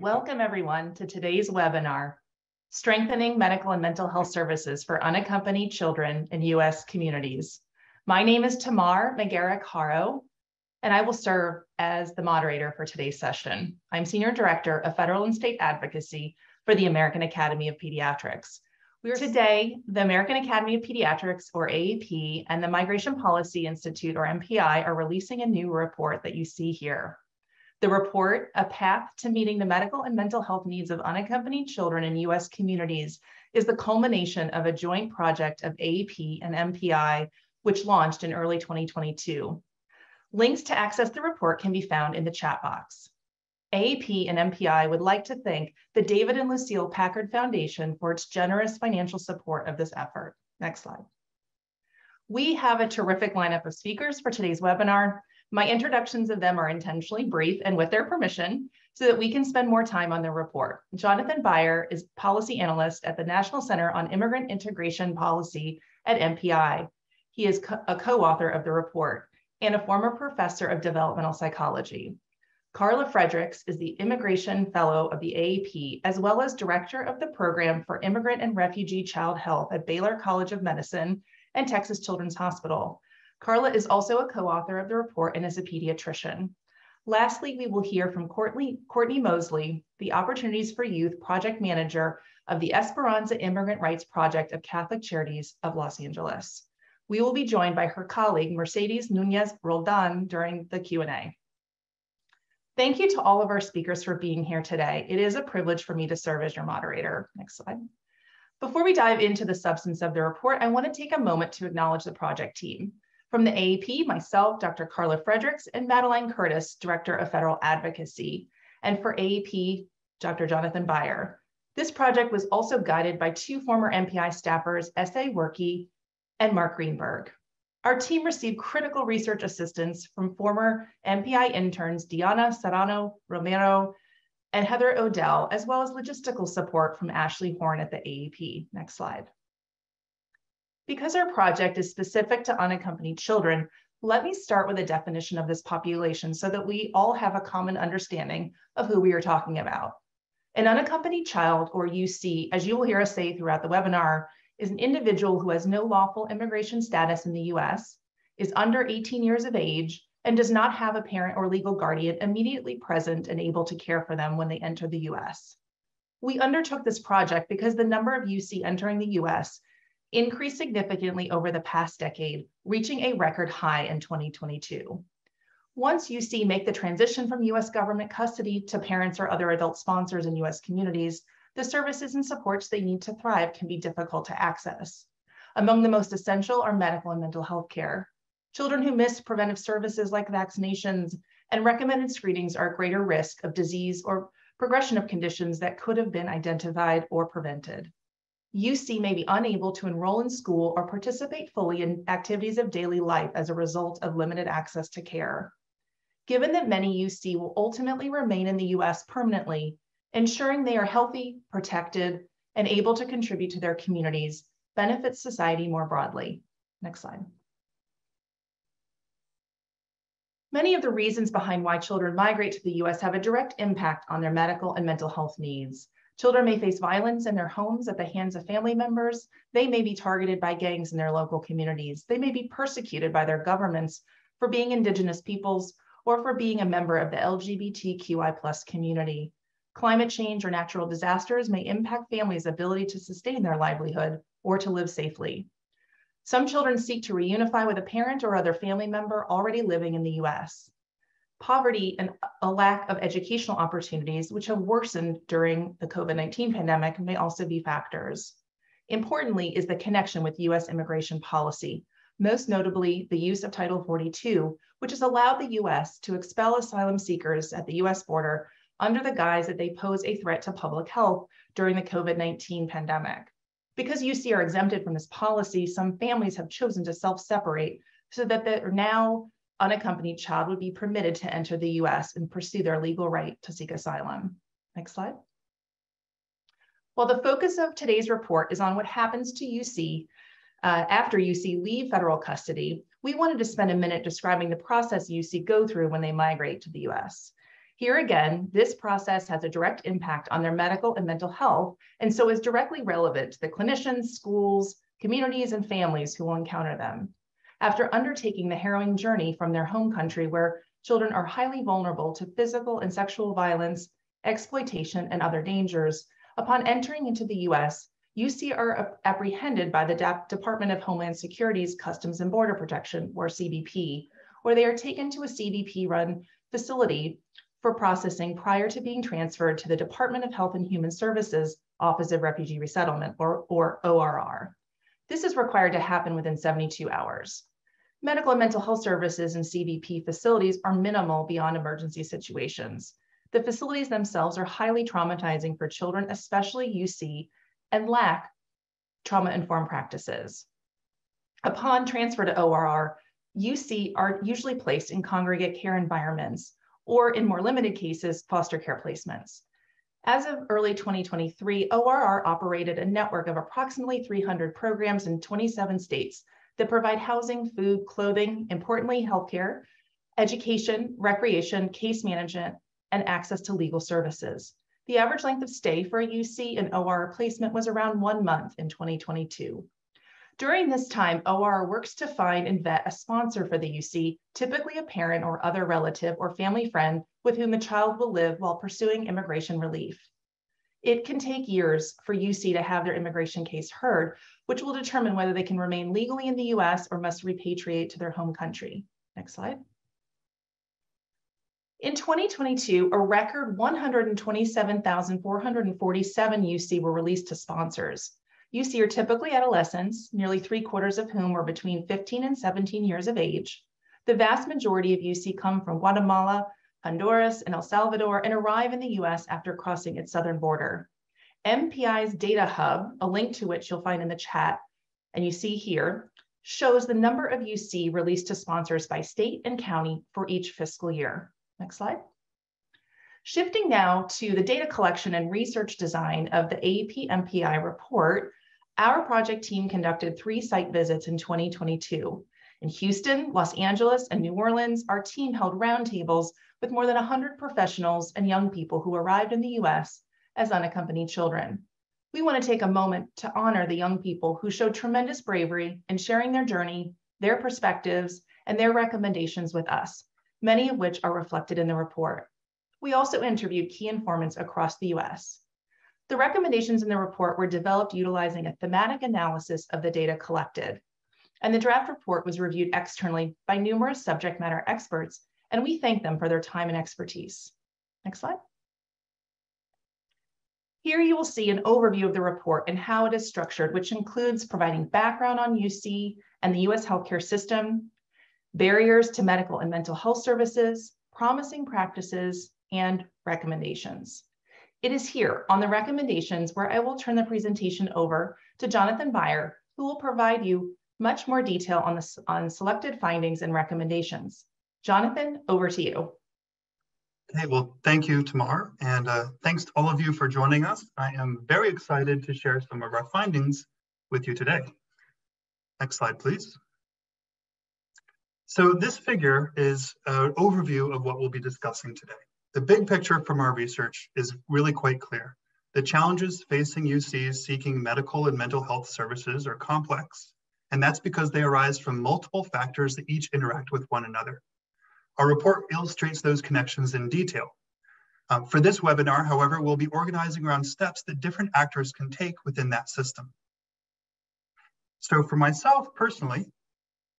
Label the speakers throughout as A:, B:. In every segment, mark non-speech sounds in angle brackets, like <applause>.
A: Welcome everyone to today's webinar, Strengthening Medical and Mental Health Services for Unaccompanied Children in U.S. Communities. My name is Tamar Magarik Haro, and I will serve as the moderator for today's session. I'm Senior Director of Federal and State Advocacy for the American Academy of Pediatrics. We are today, the American Academy of Pediatrics, or AAP, and the Migration Policy Institute, or MPI, are releasing a new report that you see here. The report, A Path to Meeting the Medical and Mental Health Needs of Unaccompanied Children in U.S. Communities, is the culmination of a joint project of AAP and MPI, which launched in early 2022. Links to access the report can be found in the chat box. AAP and MPI would like to thank the David and Lucille Packard Foundation for its generous financial support of this effort. Next slide. We have a terrific lineup of speakers for today's webinar, my introductions of them are intentionally brief and with their permission so that we can spend more time on the report. Jonathan Beier is policy analyst at the National Center on Immigrant Integration Policy at MPI. He is co a co-author of the report and a former professor of developmental psychology. Carla Fredericks is the Immigration Fellow of the AAP, as well as Director of the Program for Immigrant and Refugee Child Health at Baylor College of Medicine and Texas Children's Hospital. Carla is also a co-author of the report and is a pediatrician. Lastly, we will hear from Courtney, Courtney Mosley, the Opportunities for Youth project manager of the Esperanza Immigrant Rights Project of Catholic Charities of Los Angeles. We will be joined by her colleague, Mercedes Nunez Roldan, during the Q&A. Thank you to all of our speakers for being here today. It is a privilege for me to serve as your moderator. Next slide. Before we dive into the substance of the report, I want to take a moment to acknowledge the project team. From the AAP, myself, Dr. Carla Fredericks, and Madeline Curtis, Director of Federal Advocacy. And for AAP, Dr. Jonathan Beier. This project was also guided by two former MPI staffers, Essey Workie and Mark Greenberg. Our team received critical research assistance from former MPI interns Diana Serrano Romero and Heather Odell, as well as logistical support from Ashley Horn at the AAP. Next slide. Because our project is specific to unaccompanied children, let me start with a definition of this population so that we all have a common understanding of who we are talking about. An unaccompanied child, or UC, as you will hear us say throughout the webinar, is an individual who has no lawful immigration status in the US, is under 18 years of age, and does not have a parent or legal guardian immediately present and able to care for them when they enter the US. We undertook this project because the number of UC entering the US increased significantly over the past decade, reaching a record high in 2022. Once UC make the transition from US government custody to parents or other adult sponsors in US communities, the services and supports they need to thrive can be difficult to access. Among the most essential are medical and mental health care. Children who miss preventive services like vaccinations and recommended screenings are at greater risk of disease or progression of conditions that could have been identified or prevented. UC may be unable to enroll in school or participate fully in activities of daily life as a result of limited access to care. Given that many UC will ultimately remain in the US permanently, ensuring they are healthy, protected, and able to contribute to their communities benefits society more broadly. Next slide. Many of the reasons behind why children migrate to the US have a direct impact on their medical and mental health needs. Children may face violence in their homes at the hands of family members. They may be targeted by gangs in their local communities. They may be persecuted by their governments for being Indigenous peoples or for being a member of the LGBTQI plus community. Climate change or natural disasters may impact families' ability to sustain their livelihood or to live safely. Some children seek to reunify with a parent or other family member already living in the US. Poverty and a lack of educational opportunities, which have worsened during the COVID 19 pandemic, may also be factors. Importantly, is the connection with US immigration policy, most notably the use of Title 42, which has allowed the US to expel asylum seekers at the US border under the guise that they pose a threat to public health during the COVID 19 pandemic. Because UC are exempted from this policy, some families have chosen to self separate so that they're now unaccompanied child would be permitted to enter the US and pursue their legal right to seek asylum. Next slide. While the focus of today's report is on what happens to UC uh, after UC leave federal custody, we wanted to spend a minute describing the process UC go through when they migrate to the US. Here again, this process has a direct impact on their medical and mental health, and so is directly relevant to the clinicians, schools, communities, and families who will encounter them. After undertaking the harrowing journey from their home country where children are highly vulnerable to physical and sexual violence, exploitation, and other dangers, upon entering into the US, UC are apprehended by the Department of Homeland Security's Customs and Border Protection, or CBP, where they are taken to a CBP run facility for processing prior to being transferred to the Department of Health and Human Services Office of Refugee Resettlement, or, or ORR. This is required to happen within 72 hours. Medical and mental health services in CBP facilities are minimal beyond emergency situations. The facilities themselves are highly traumatizing for children, especially UC, and lack trauma-informed practices. Upon transfer to ORR, UC are usually placed in congregate care environments or in more limited cases, foster care placements. As of early 2023, ORR operated a network of approximately 300 programs in 27 states that provide housing, food, clothing, importantly, healthcare, education, recreation, case management, and access to legal services. The average length of stay for a UC and OR placement was around one month in 2022. During this time, OR works to find and vet a sponsor for the UC, typically a parent or other relative or family friend with whom the child will live while pursuing immigration relief. It can take years for UC to have their immigration case heard, which will determine whether they can remain legally in the US or must repatriate to their home country. Next slide. In 2022, a record 127,447 UC were released to sponsors. UC are typically adolescents, nearly three quarters of whom are between 15 and 17 years of age. The vast majority of UC come from Guatemala, Honduras, and El Salvador and arrive in the US after crossing its southern border. MPI's Data Hub, a link to which you'll find in the chat, and you see here, shows the number of UC released to sponsors by state and county for each fiscal year. Next slide. Shifting now to the data collection and research design of the AAP MPI report, our project team conducted three site visits in 2022. In Houston, Los Angeles, and New Orleans, our team held roundtables with more than 100 professionals and young people who arrived in the US as unaccompanied children. We want to take a moment to honor the young people who showed tremendous bravery in sharing their journey, their perspectives, and their recommendations with us, many of which are reflected in the report. We also interviewed key informants across the US. The recommendations in the report were developed utilizing a thematic analysis of the data collected. And the draft report was reviewed externally by numerous subject matter experts, and we thank them for their time and expertise. Next slide. Here you will see an overview of the report and how it is structured, which includes providing background on UC and the US healthcare system, barriers to medical and mental health services, promising practices, and recommendations. It is here on the recommendations where I will turn the presentation over to Jonathan Beier, who will provide you much more detail on, the, on selected findings and recommendations. Jonathan, over to you.
B: Okay, well, thank you, Tamar, and uh, thanks to all of you for joining us. I am very excited to share some of our findings with you today. Next slide, please. So this figure is an overview of what we'll be discussing today. The big picture from our research is really quite clear. The challenges facing UCs seeking medical and mental health services are complex, and that's because they arise from multiple factors that each interact with one another. Our report illustrates those connections in detail. Um, for this webinar, however, we'll be organizing around steps that different actors can take within that system. So for myself personally,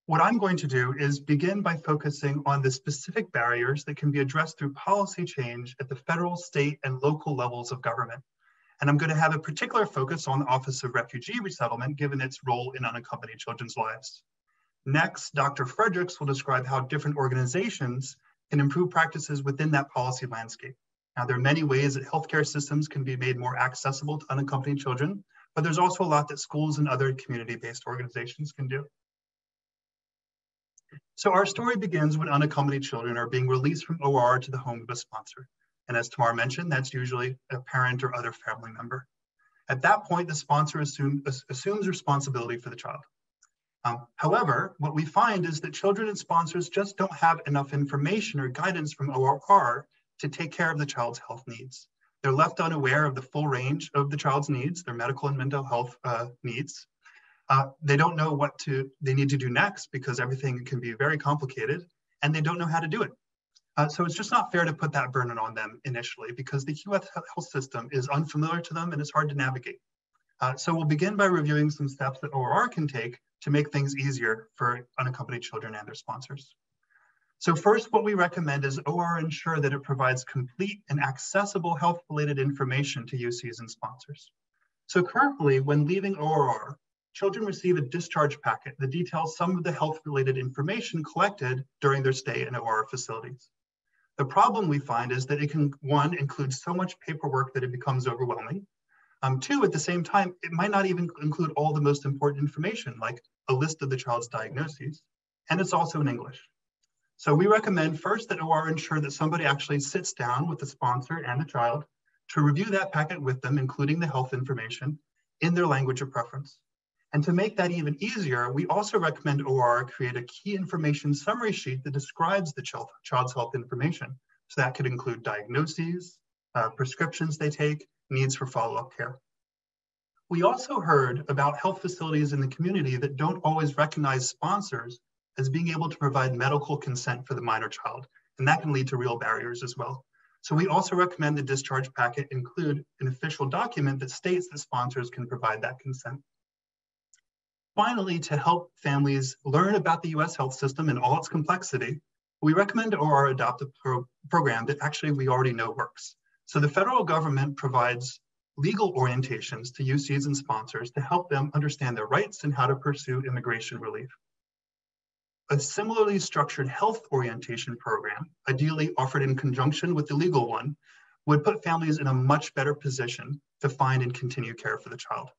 B: what I'm going to do is begin by focusing on the specific barriers that can be addressed through policy change at the federal, state, and local levels of government. And I'm going to have a particular focus on the Office of Refugee Resettlement, given its role in unaccompanied children's lives. Next, Dr. Fredericks will describe how different organizations can improve practices within that policy landscape. Now, there are many ways that healthcare systems can be made more accessible to unaccompanied children, but there's also a lot that schools and other community-based organizations can do. So our story begins when unaccompanied children are being released from OR to the home of a sponsor. And as Tamar mentioned, that's usually a parent or other family member. At that point, the sponsor assume, assumes responsibility for the child. Um, however, what we find is that children and sponsors just don't have enough information or guidance from ORR to take care of the child's health needs. They're left unaware of the full range of the child's needs, their medical and mental health uh, needs. Uh, they don't know what to they need to do next because everything can be very complicated, and they don't know how to do it. Uh, so it's just not fair to put that burden on them initially because the US health system is unfamiliar to them and it's hard to navigate. Uh, so we'll begin by reviewing some steps that ORR can take to make things easier for unaccompanied children and their sponsors. So first, what we recommend is OR ensure that it provides complete and accessible health-related information to UCs and sponsors. So currently, when leaving ORR, children receive a discharge packet that details some of the health-related information collected during their stay in OR facilities. The problem we find is that it can, one, include so much paperwork that it becomes overwhelming. Um, two, at the same time, it might not even include all the most important information, like a list of the child's diagnoses. And it's also in English. So we recommend first that OR ensure that somebody actually sits down with the sponsor and the child to review that packet with them, including the health information, in their language of preference. And to make that even easier, we also recommend OR create a key information summary sheet that describes the child's health information. So that could include diagnoses, uh, prescriptions they take, needs for follow-up care. We also heard about health facilities in the community that don't always recognize sponsors as being able to provide medical consent for the minor child, and that can lead to real barriers as well. So we also recommend the discharge packet include an official document that states that sponsors can provide that consent. Finally, to help families learn about the US health system and all its complexity, we recommend OR adopt a pro program that actually we already know works. So the federal government provides legal orientations to UCs and sponsors to help them understand their rights and how to pursue immigration relief. A similarly structured health orientation program, ideally offered in conjunction with the legal one, would put families in a much better position to find and continue care for the child.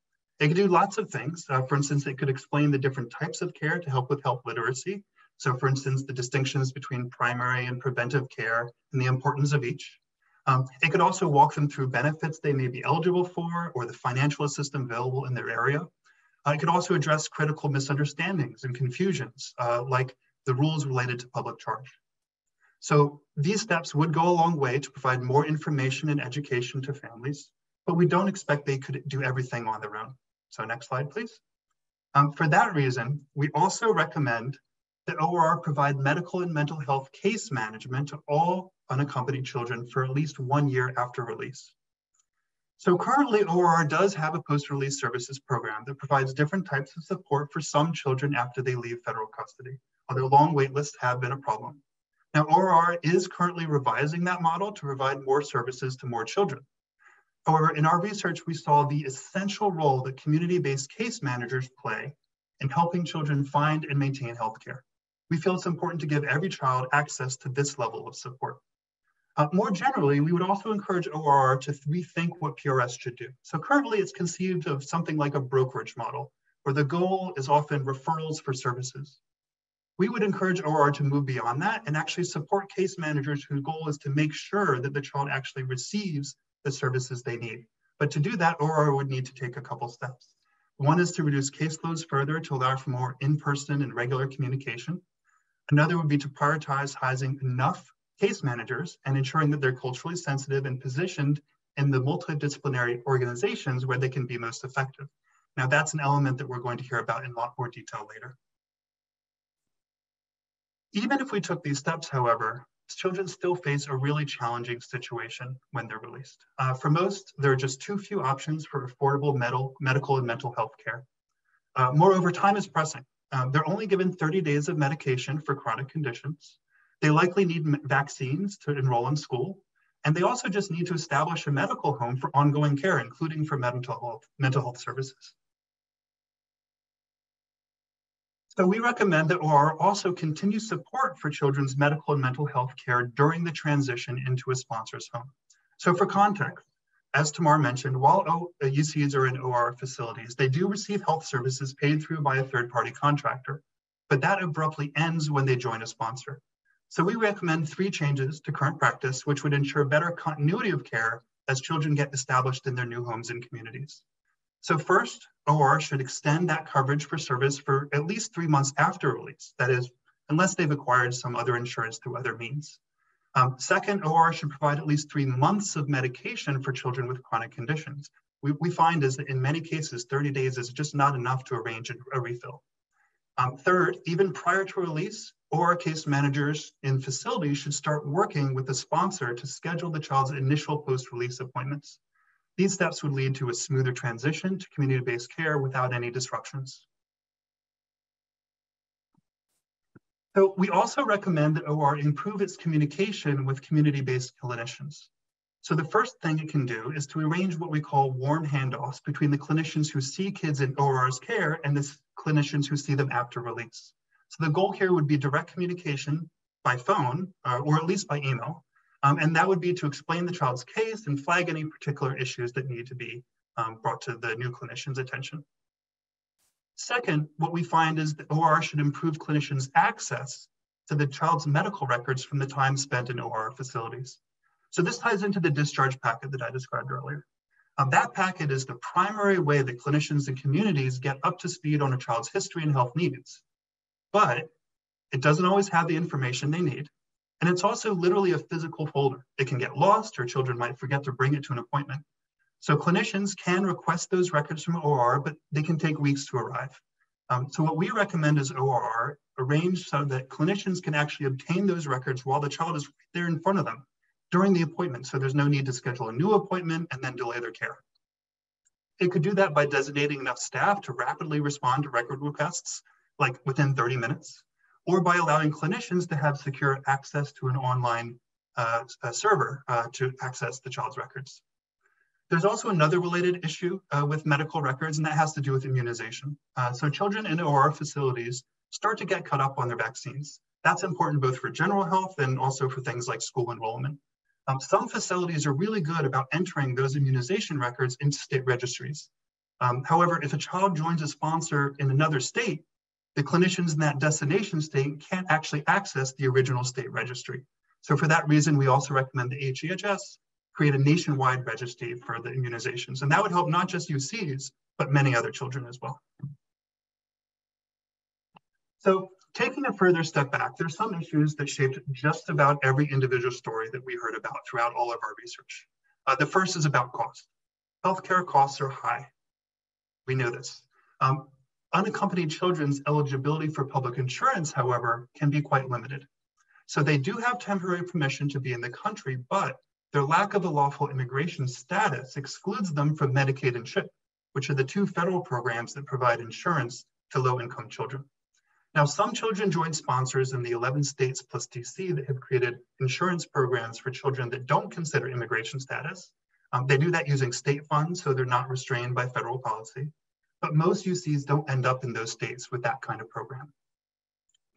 B: It could do lots of things. Uh, for instance, it could explain the different types of care to help with health literacy. So for instance, the distinctions between primary and preventive care and the importance of each. Um, it could also walk them through benefits they may be eligible for or the financial assistance available in their area. Uh, it could also address critical misunderstandings and confusions, uh, like the rules related to public charge. So these steps would go a long way to provide more information and education to families, but we don't expect they could do everything on their own. So next slide, please. Um, for that reason, we also recommend that ORR provide medical and mental health case management to all unaccompanied children for at least one year after release. So currently ORR does have a post-release services program that provides different types of support for some children after they leave federal custody, although long wait lists have been a problem. Now ORR is currently revising that model to provide more services to more children. However, in our research, we saw the essential role that community-based case managers play in helping children find and maintain healthcare. We feel it's important to give every child access to this level of support. Uh, more generally, we would also encourage ORR to rethink what PRS should do. So currently it's conceived of something like a brokerage model, where the goal is often referrals for services. We would encourage ORR to move beyond that and actually support case managers whose goal is to make sure that the child actually receives the services they need. But to do that, ORR would need to take a couple steps. One is to reduce caseloads further to allow for more in-person and regular communication. Another would be to prioritize housing enough case managers and ensuring that they're culturally sensitive and positioned in the multidisciplinary organizations where they can be most effective. Now that's an element that we're going to hear about in a lot more detail later. Even if we took these steps, however, children still face a really challenging situation when they're released. Uh, for most, there are just too few options for affordable medical, medical and mental health care. Uh, moreover, time is pressing. Um, they're only given 30 days of medication for chronic conditions. They likely need vaccines to enroll in school. And they also just need to establish a medical home for ongoing care, including for mental health, mental health services. So we recommend that OR also continue support for children's medical and mental health care during the transition into a sponsor's home. So for context, as Tamar mentioned, while UCs uh, are in OR facilities, they do receive health services paid through by a third-party contractor, but that abruptly ends when they join a sponsor. So we recommend three changes to current practice, which would ensure better continuity of care as children get established in their new homes and communities. So first, OR should extend that coverage for service for at least three months after release. That is, unless they've acquired some other insurance through other means. Um, second, OR should provide at least three months of medication for children with chronic conditions. We, we find is that in many cases, 30 days is just not enough to arrange a, a refill. Um, third, even prior to release, OR case managers in facilities should start working with the sponsor to schedule the child's initial post-release appointments. These steps would lead to a smoother transition to community-based care without any disruptions. So we also recommend that OR improve its communication with community-based clinicians. So the first thing it can do is to arrange what we call warm handoffs between the clinicians who see kids in OR's care and the clinicians who see them after release. So the goal here would be direct communication by phone uh, or at least by email. Um, and that would be to explain the child's case and flag any particular issues that need to be um, brought to the new clinician's attention. Second, what we find is that OR should improve clinicians' access to the child's medical records from the time spent in OR facilities. So this ties into the discharge packet that I described earlier. Um, that packet is the primary way that clinicians and communities get up to speed on a child's history and health needs. But it doesn't always have the information they need. And it's also literally a physical folder. It can get lost or children might forget to bring it to an appointment. So clinicians can request those records from OR, but they can take weeks to arrive. Um, so what we recommend is OR arrange so that clinicians can actually obtain those records while the child is right there in front of them during the appointment. So there's no need to schedule a new appointment and then delay their care. It could do that by designating enough staff to rapidly respond to record requests, like within 30 minutes, or by allowing clinicians to have secure access to an online uh, server uh, to access the child's records. There's also another related issue uh, with medical records, and that has to do with immunization. Uh, so children in OR facilities start to get cut up on their vaccines. That's important both for general health and also for things like school enrollment. Um, some facilities are really good about entering those immunization records into state registries. Um, however, if a child joins a sponsor in another state, the clinicians in that destination state can't actually access the original state registry. So for that reason, we also recommend the HHS create a nationwide registry for the immunizations. And that would help not just UCs, but many other children as well. So taking a further step back, there's some issues that shaped just about every individual story that we heard about throughout all of our research. Uh, the first is about cost. Healthcare costs are high. We know this. Um, unaccompanied children's eligibility for public insurance, however, can be quite limited. So they do have temporary permission to be in the country, but their lack of a lawful immigration status excludes them from Medicaid and CHIP, which are the two federal programs that provide insurance to low-income children. Now, some children join sponsors in the 11 states plus DC that have created insurance programs for children that don't consider immigration status. Um, they do that using state funds, so they're not restrained by federal policy. But most UCs don't end up in those states with that kind of program.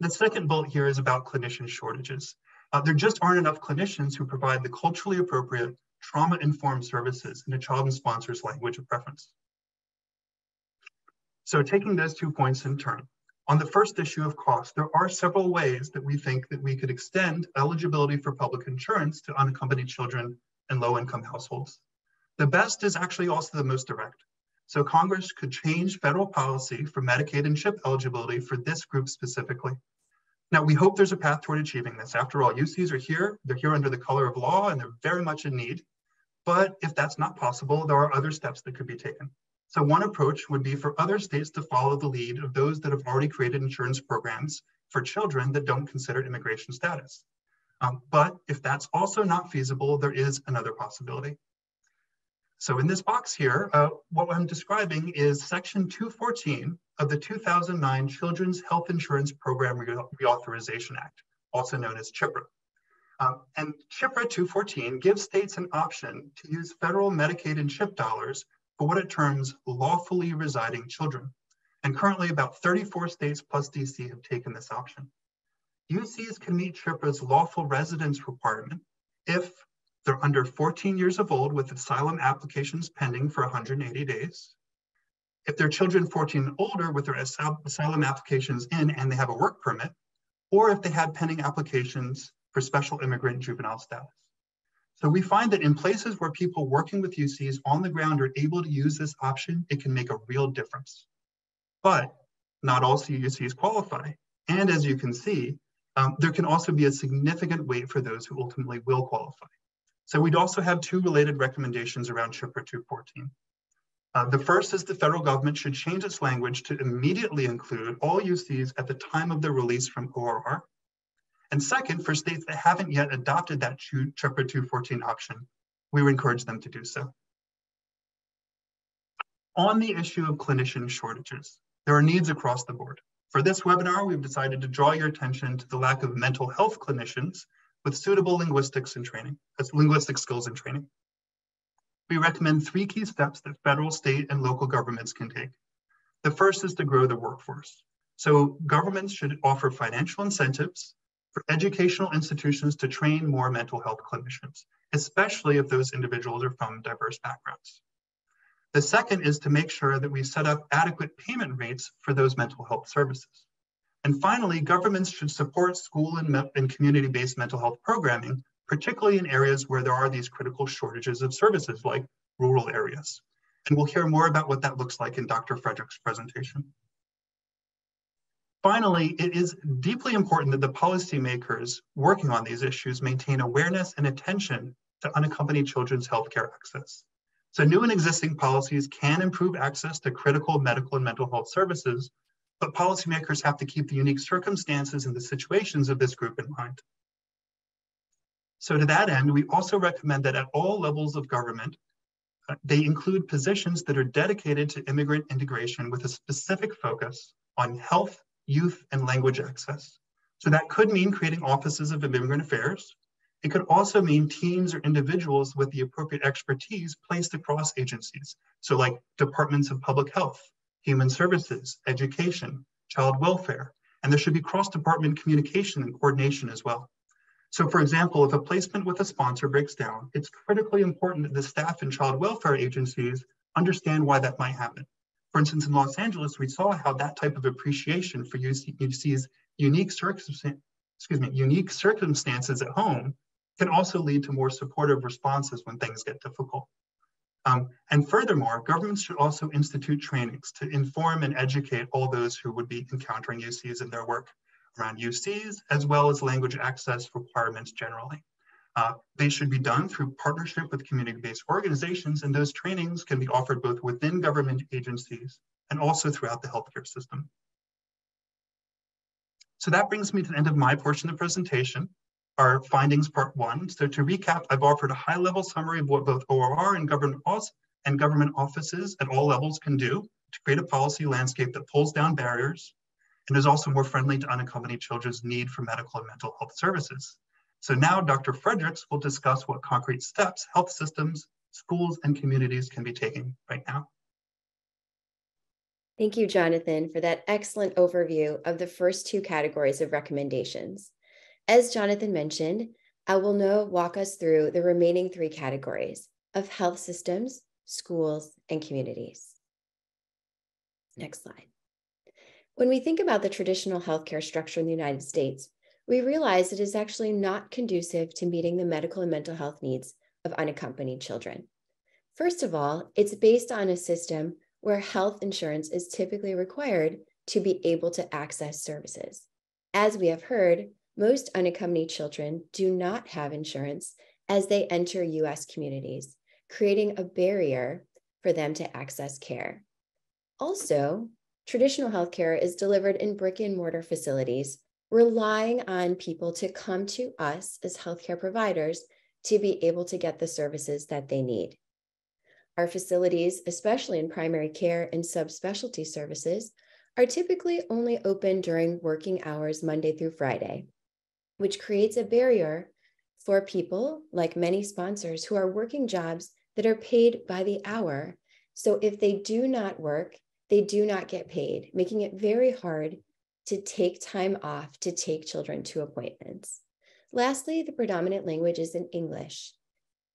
B: The second bullet here is about clinician shortages. Uh, there just aren't enough clinicians who provide the culturally appropriate trauma-informed services in a child and sponsor's language of preference. So taking those two points in turn, on the first issue of cost, there are several ways that we think that we could extend eligibility for public insurance to unaccompanied children and low-income households. The best is actually also the most direct. So Congress could change federal policy for Medicaid and CHIP eligibility for this group specifically. Now, we hope there's a path toward achieving this. After all, UCs are here, they're here under the color of law, and they're very much in need. But if that's not possible, there are other steps that could be taken. So one approach would be for other states to follow the lead of those that have already created insurance programs for children that don't consider immigration status. Um, but if that's also not feasible, there is another possibility. So in this box here, uh, what I'm describing is section 214 of the 2009 Children's Health Insurance Program Re Reauthorization Act, also known as CHIPRA. Um, and CHIPRA 214 gives states an option to use federal Medicaid and CHIP dollars for what it terms lawfully residing children. And currently about 34 states plus DC have taken this option. UCs can meet CHIPRA's lawful residence requirement if they're under 14 years of old with asylum applications pending for 180 days. If they're children 14 and older with their asylum applications in and they have a work permit, or if they had pending applications for special immigrant juvenile status. So we find that in places where people working with UCs on the ground are able to use this option, it can make a real difference. But not all UCs qualify. And as you can see, um, there can also be a significant wait for those who ultimately will qualify. So we'd also have two related recommendations around CHIPRA 214. Uh, the first is the federal government should change its language to immediately include all UCs at the time of their release from ORR. And second, for states that haven't yet adopted that CHIPRA 214 option, we would encourage them to do so. On the issue of clinician shortages, there are needs across the board. For this webinar, we've decided to draw your attention to the lack of mental health clinicians with suitable linguistics and training, as linguistic skills and training. We recommend three key steps that federal, state, and local governments can take. The first is to grow the workforce. So governments should offer financial incentives for educational institutions to train more mental health clinicians, especially if those individuals are from diverse backgrounds. The second is to make sure that we set up adequate payment rates for those mental health services. And finally, governments should support school and, and community-based mental health programming, particularly in areas where there are these critical shortages of services like rural areas. And we'll hear more about what that looks like in Dr. Frederick's presentation. Finally, it is deeply important that the policymakers working on these issues maintain awareness and attention to unaccompanied children's healthcare access. So new and existing policies can improve access to critical medical and mental health services, but policymakers have to keep the unique circumstances and the situations of this group in mind. So to that end, we also recommend that at all levels of government, uh, they include positions that are dedicated to immigrant integration with a specific focus on health, youth, and language access. So that could mean creating offices of immigrant affairs. It could also mean teams or individuals with the appropriate expertise placed across agencies. So like departments of public health, human services, education, child welfare, and there should be cross-department communication and coordination as well. So for example, if a placement with a sponsor breaks down, it's critically important that the staff in child welfare agencies understand why that might happen. For instance, in Los Angeles, we saw how that type of appreciation for UC's unique, excuse me, unique circumstances at home can also lead to more supportive responses when things get difficult. Um, and furthermore, governments should also institute trainings to inform and educate all those who would be encountering UCs in their work around UCs, as well as language access requirements generally. Uh, they should be done through partnership with community-based organizations, and those trainings can be offered both within government agencies and also throughout the healthcare system. So that brings me to the end of my portion of the presentation our findings part one. So to recap, I've offered a high level summary of what both ORR and government, and government offices at all levels can do to create a policy landscape that pulls down barriers and is also more friendly to unaccompanied children's need for medical and mental health services. So now Dr. Fredericks will discuss what concrete steps health systems, schools, and communities can be taking right now.
C: Thank you, Jonathan, for that excellent overview of the first two categories of recommendations. As Jonathan mentioned, I will now walk us through the remaining three categories of health systems, schools, and communities. Next slide. When we think about the traditional healthcare structure in the United States, we realize it is actually not conducive to meeting the medical and mental health needs of unaccompanied children. First of all, it's based on a system where health insurance is typically required to be able to access services. As we have heard, most unaccompanied children do not have insurance as they enter US communities, creating a barrier for them to access care. Also, traditional healthcare is delivered in brick and mortar facilities, relying on people to come to us as healthcare providers to be able to get the services that they need. Our facilities, especially in primary care and subspecialty services, are typically only open during working hours Monday through Friday, which creates a barrier for people, like many sponsors, who are working jobs that are paid by the hour. So if they do not work, they do not get paid, making it very hard to take time off to take children to appointments. Lastly, the predominant language is in English.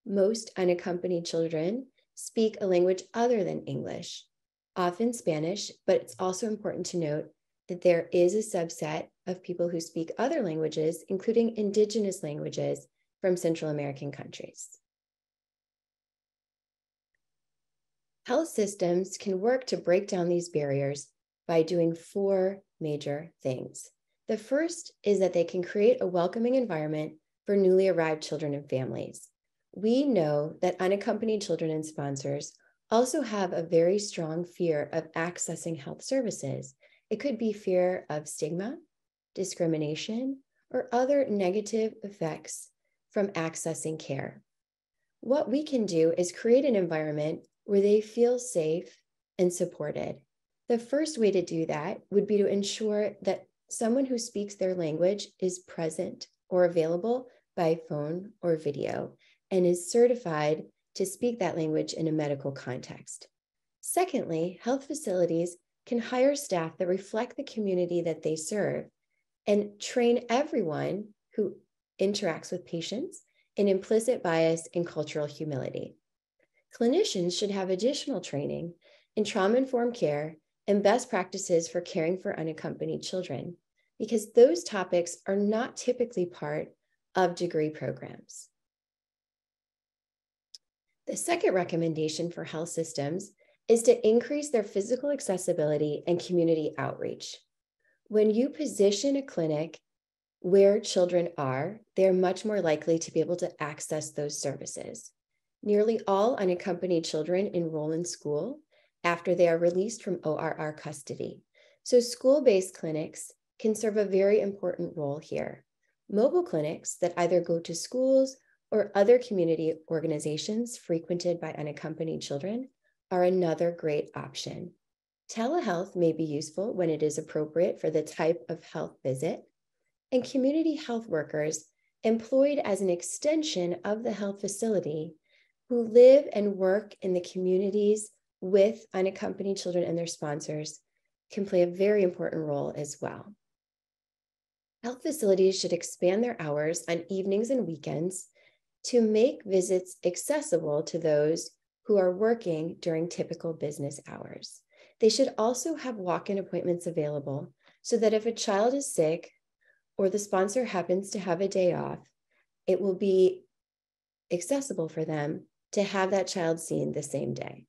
C: Most unaccompanied children speak a language other than English, often Spanish, but it's also important to note that there is a subset of people who speak other languages, including indigenous languages from Central American countries. Health systems can work to break down these barriers by doing four major things. The first is that they can create a welcoming environment for newly arrived children and families. We know that unaccompanied children and sponsors also have a very strong fear of accessing health services. It could be fear of stigma, discrimination, or other negative effects from accessing care. What we can do is create an environment where they feel safe and supported. The first way to do that would be to ensure that someone who speaks their language is present or available by phone or video and is certified to speak that language in a medical context. Secondly, health facilities can hire staff that reflect the community that they serve and train everyone who interacts with patients in implicit bias and cultural humility. Clinicians should have additional training in trauma informed care and best practices for caring for unaccompanied children, because those topics are not typically part of degree programs. The second recommendation for health systems is to increase their physical accessibility and community outreach. When you position a clinic where children are, they're much more likely to be able to access those services. Nearly all unaccompanied children enroll in school after they are released from ORR custody. So, school based clinics can serve a very important role here. Mobile clinics that either go to schools or other community organizations frequented by unaccompanied children are another great option. Telehealth may be useful when it is appropriate for the type of health visit, and community health workers employed as an extension of the health facility who live and work in the communities with unaccompanied children and their sponsors can play a very important role as well. Health facilities should expand their hours on evenings and weekends to make visits accessible to those who are working during typical business hours. They should also have walk in appointments available so that if a child is sick or the sponsor happens to have a day off, it will be accessible for them to have that child seen the same day.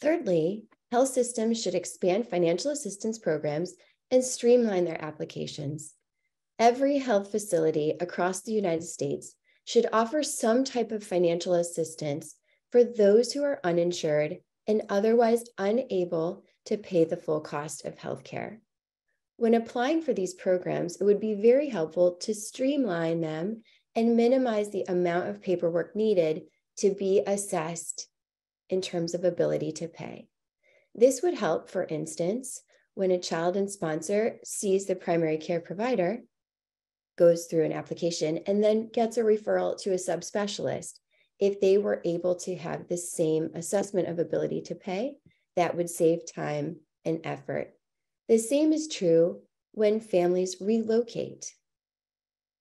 C: Thirdly, health systems should expand financial assistance programs and streamline their applications. Every health facility across the United States should offer some type of financial assistance for those who are uninsured and otherwise unable to pay the full cost of healthcare. When applying for these programs, it would be very helpful to streamline them and minimize the amount of paperwork needed to be assessed in terms of ability to pay. This would help, for instance, when a child and sponsor sees the primary care provider, goes through an application, and then gets a referral to a subspecialist. If they were able to have the same assessment of ability to pay, that would save time and effort. The same is true when families relocate.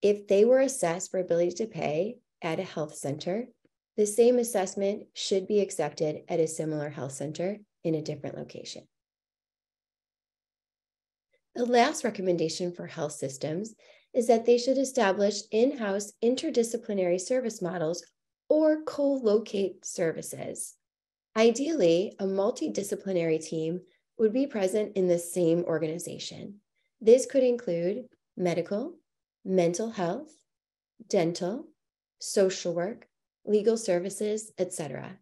C: If they were assessed for ability to pay at a health center, the same assessment should be accepted at a similar health center in a different location. The last recommendation for health systems is that they should establish in house interdisciplinary service models or co locate services. Ideally, a multidisciplinary team would be present in the same organization. This could include medical, mental health, dental, social work, legal services, etc.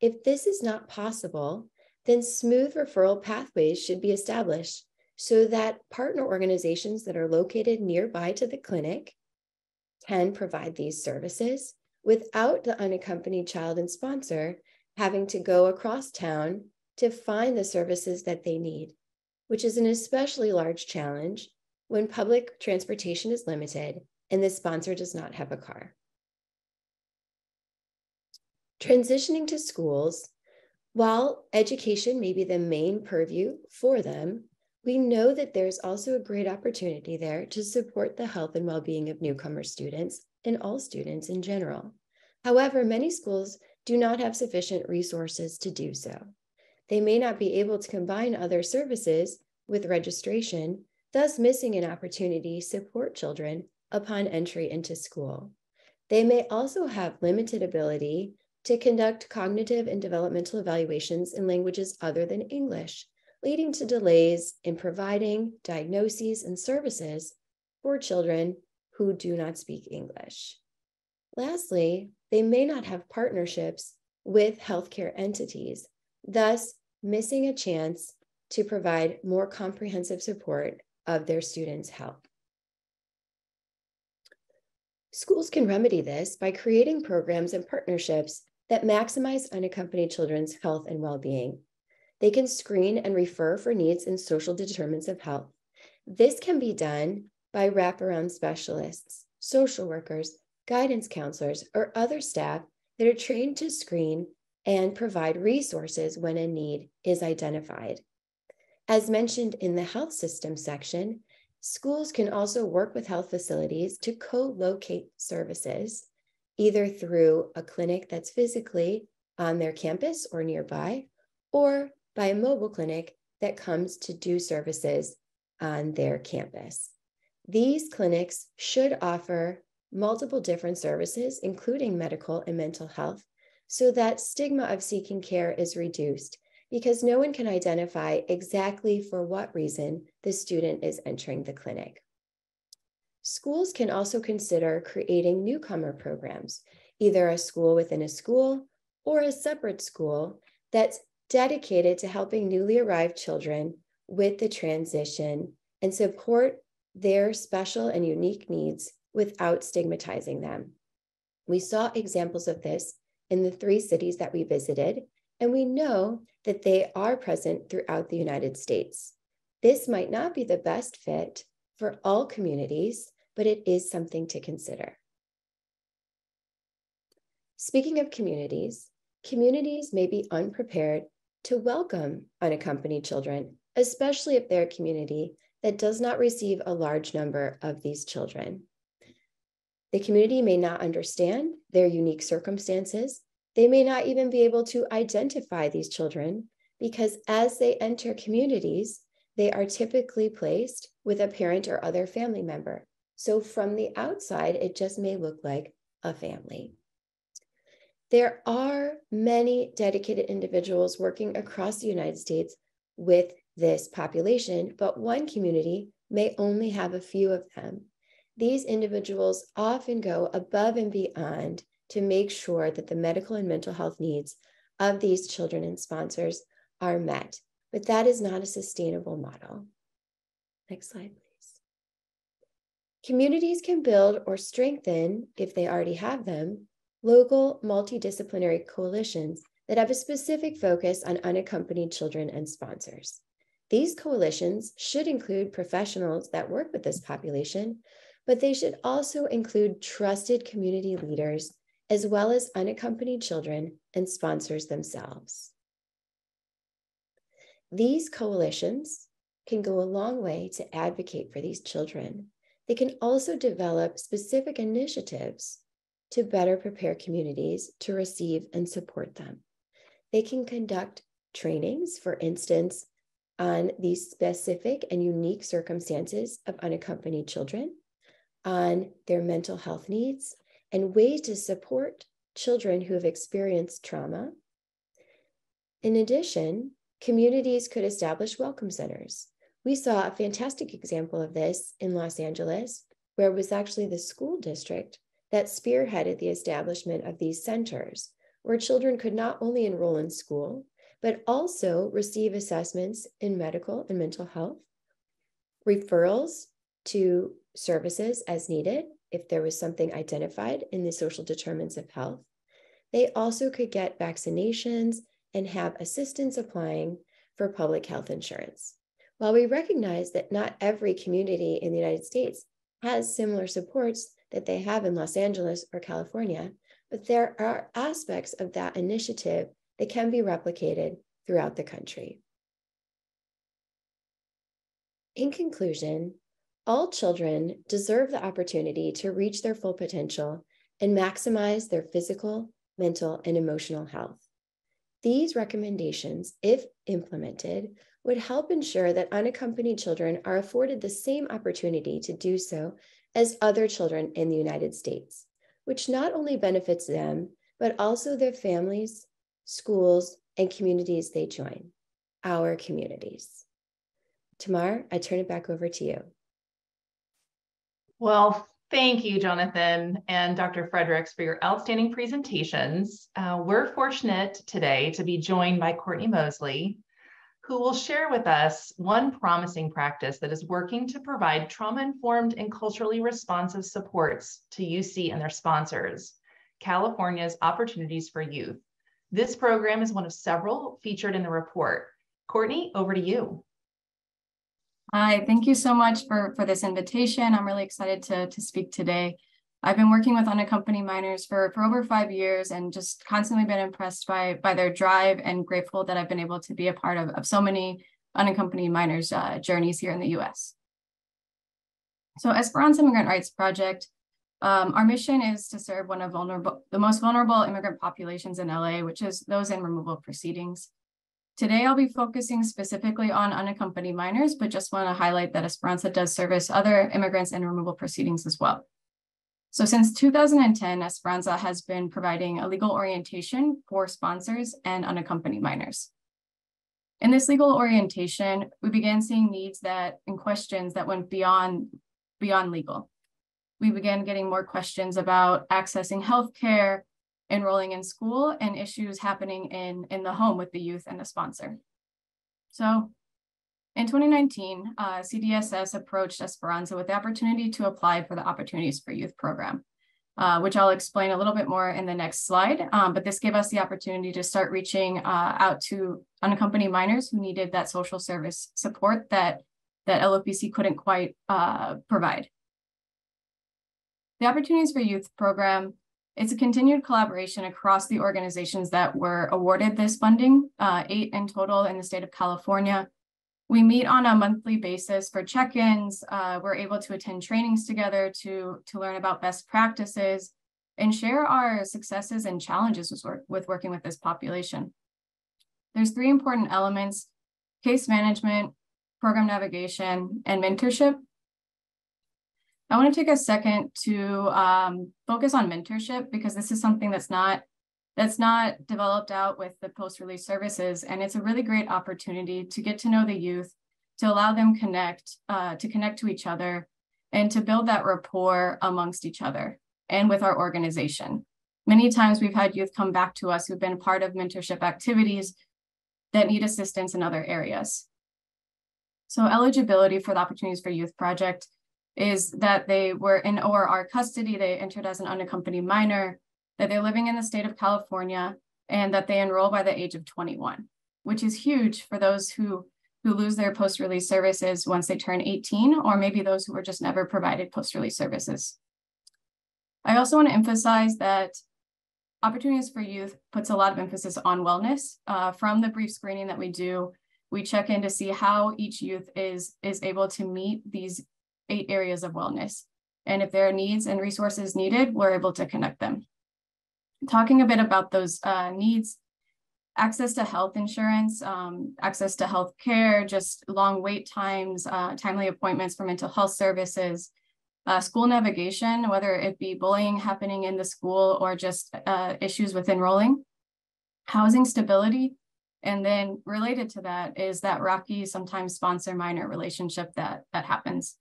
C: If this is not possible, then smooth referral pathways should be established so that partner organizations that are located nearby to the clinic can provide these services without the unaccompanied child and sponsor having to go across town to find the services that they need, which is an especially large challenge when public transportation is limited and the sponsor does not have a car. Transitioning to schools, while education may be the main purview for them, we know that there's also a great opportunity there to support the health and well being of newcomer students and all students in general. However, many schools do not have sufficient resources to do so. They may not be able to combine other services with registration, thus missing an opportunity to support children upon entry into school. They may also have limited ability to conduct cognitive and developmental evaluations in languages other than English, leading to delays in providing diagnoses and services for children who do not speak English. Lastly, they may not have partnerships with healthcare entities, thus missing a chance to provide more comprehensive support of their students' health. Schools can remedy this by creating programs and partnerships that maximize unaccompanied children's health and well being. They can screen and refer for needs in social determinants of health. This can be done by wraparound specialists, social workers, guidance counselors, or other staff that are trained to screen and provide resources when a need is identified. As mentioned in the health system section, schools can also work with health facilities to co locate services, either through a clinic that's physically on their campus or nearby, or by a mobile clinic that comes to do services on their campus. These clinics should offer multiple different services, including medical and mental health, so that stigma of seeking care is reduced because no one can identify exactly for what reason the student is entering the clinic. Schools can also consider creating newcomer programs, either a school within a school or a separate school that's dedicated to helping newly arrived children with the transition and support their special and unique needs without stigmatizing them. We saw examples of this in the three cities that we visited, and we know that they are present throughout the United States. This might not be the best fit for all communities, but it is something to consider. Speaking of communities, communities may be unprepared to welcome unaccompanied children, especially if they're a community that does not receive a large number of these children. The community may not understand their unique circumstances. They may not even be able to identify these children because as they enter communities, they are typically placed with a parent or other family member. So from the outside, it just may look like a family. There are many dedicated individuals working across the United States with this population, but one community may only have a few of them. These individuals often go above and beyond to make sure that the medical and mental health needs of these children and sponsors are met, but that is not a sustainable model. Next slide, please. Communities can build or strengthen, if they already have them, local multidisciplinary coalitions that have a specific focus on unaccompanied children and sponsors. These coalitions should include professionals that work with this population, but they should also include trusted community leaders as well as unaccompanied children and sponsors themselves. These coalitions can go a long way to advocate for these children. They can also develop specific initiatives to better prepare communities to receive and support them. They can conduct trainings, for instance, on the specific and unique circumstances of unaccompanied children, on their mental health needs, and ways to support children who have experienced trauma. In addition, communities could establish welcome centers. We saw a fantastic example of this in Los Angeles, where it was actually the school district that spearheaded the establishment of these centers, where children could not only enroll in school, but also receive assessments in medical and mental health, referrals to services as needed if there was something identified in the social determinants of health. They also could get vaccinations and have assistance applying for public health insurance. While we recognize that not every community in the United States has similar supports, that they have in Los Angeles or California, but there are aspects of that initiative that can be replicated throughout the country. In conclusion, all children deserve the opportunity to reach their full potential and maximize their physical, mental, and emotional health. These recommendations, if implemented, would help ensure that unaccompanied children are afforded the same opportunity to do so as other children in the United States, which not only benefits them, but also their families, schools, and communities they join. our communities. Tamar, I turn it back over to you.
A: Well, thank you, Jonathan and Dr. Fredricks, for your outstanding presentations. Uh, we're fortunate today to be joined by Courtney Mosley, who will share with us one promising practice that is working to provide trauma-informed and culturally responsive supports to UC and their sponsors, California's Opportunities for Youth. This program is one of several featured in the report. Courtney, over to you.
D: Hi, thank you so much for, for this invitation. I'm really excited to, to speak today. I've been working with unaccompanied minors for, for over five years and just constantly been impressed by, by their drive and grateful that I've been able to be a part of, of so many unaccompanied minors uh, journeys here in the US. So Esperanza Immigrant Rights Project, um, our mission is to serve one of vulnerable, the most vulnerable immigrant populations in LA, which is those in removal proceedings. Today, I'll be focusing specifically on unaccompanied minors, but just want to highlight that Esperanza does service other immigrants in removal proceedings as well. So since 2010, Esperanza has been providing a legal orientation for sponsors and unaccompanied minors. In this legal orientation, we began seeing needs that and questions that went beyond, beyond legal. We began getting more questions about accessing healthcare, enrolling in school and issues happening in, in the home with the youth and the sponsor. So in 2019, uh, CDSS approached Esperanza with the opportunity to apply for the Opportunities for Youth program, uh, which I'll explain a little bit more in the next slide. Um, but this gave us the opportunity to start reaching uh, out to unaccompanied minors who needed that social service support that, that LOPC couldn't quite uh, provide. The Opportunities for Youth program it's a continued collaboration across the organizations that were awarded this funding, uh, eight in total in the state of California. We meet on a monthly basis for check-ins. Uh, we're able to attend trainings together to, to learn about best practices and share our successes and challenges with, with working with this population. There's three important elements, case management, program navigation, and mentorship I want to take a second to um, focus on mentorship because this is something that's not that's not developed out with the post-release services, and it's a really great opportunity to get to know the youth, to allow them connect, uh, to connect to each other, and to build that rapport amongst each other and with our organization. Many times we've had youth come back to us who've been part of mentorship activities that need assistance in other areas. So eligibility for the Opportunities for Youth project is that they were in ORR custody, they entered as an unaccompanied minor, that they're living in the state of California, and that they enroll by the age of 21, which is huge for those who, who lose their post-release services once they turn 18, or maybe those who were just never provided post-release services. I also want to emphasize that Opportunities for Youth puts a lot of emphasis on wellness. Uh, from the brief screening that we do, we check in to see how each youth is, is able to meet these eight areas of wellness. And if there are needs and resources needed, we're able to connect them. Talking a bit about those uh, needs, access to health insurance, um, access to health care, just long wait times, uh, timely appointments for mental health services, uh, school navigation, whether it be bullying happening in the school or just uh, issues with enrolling, housing stability, and then related to that is that rocky, sometimes sponsor minor relationship that, that happens.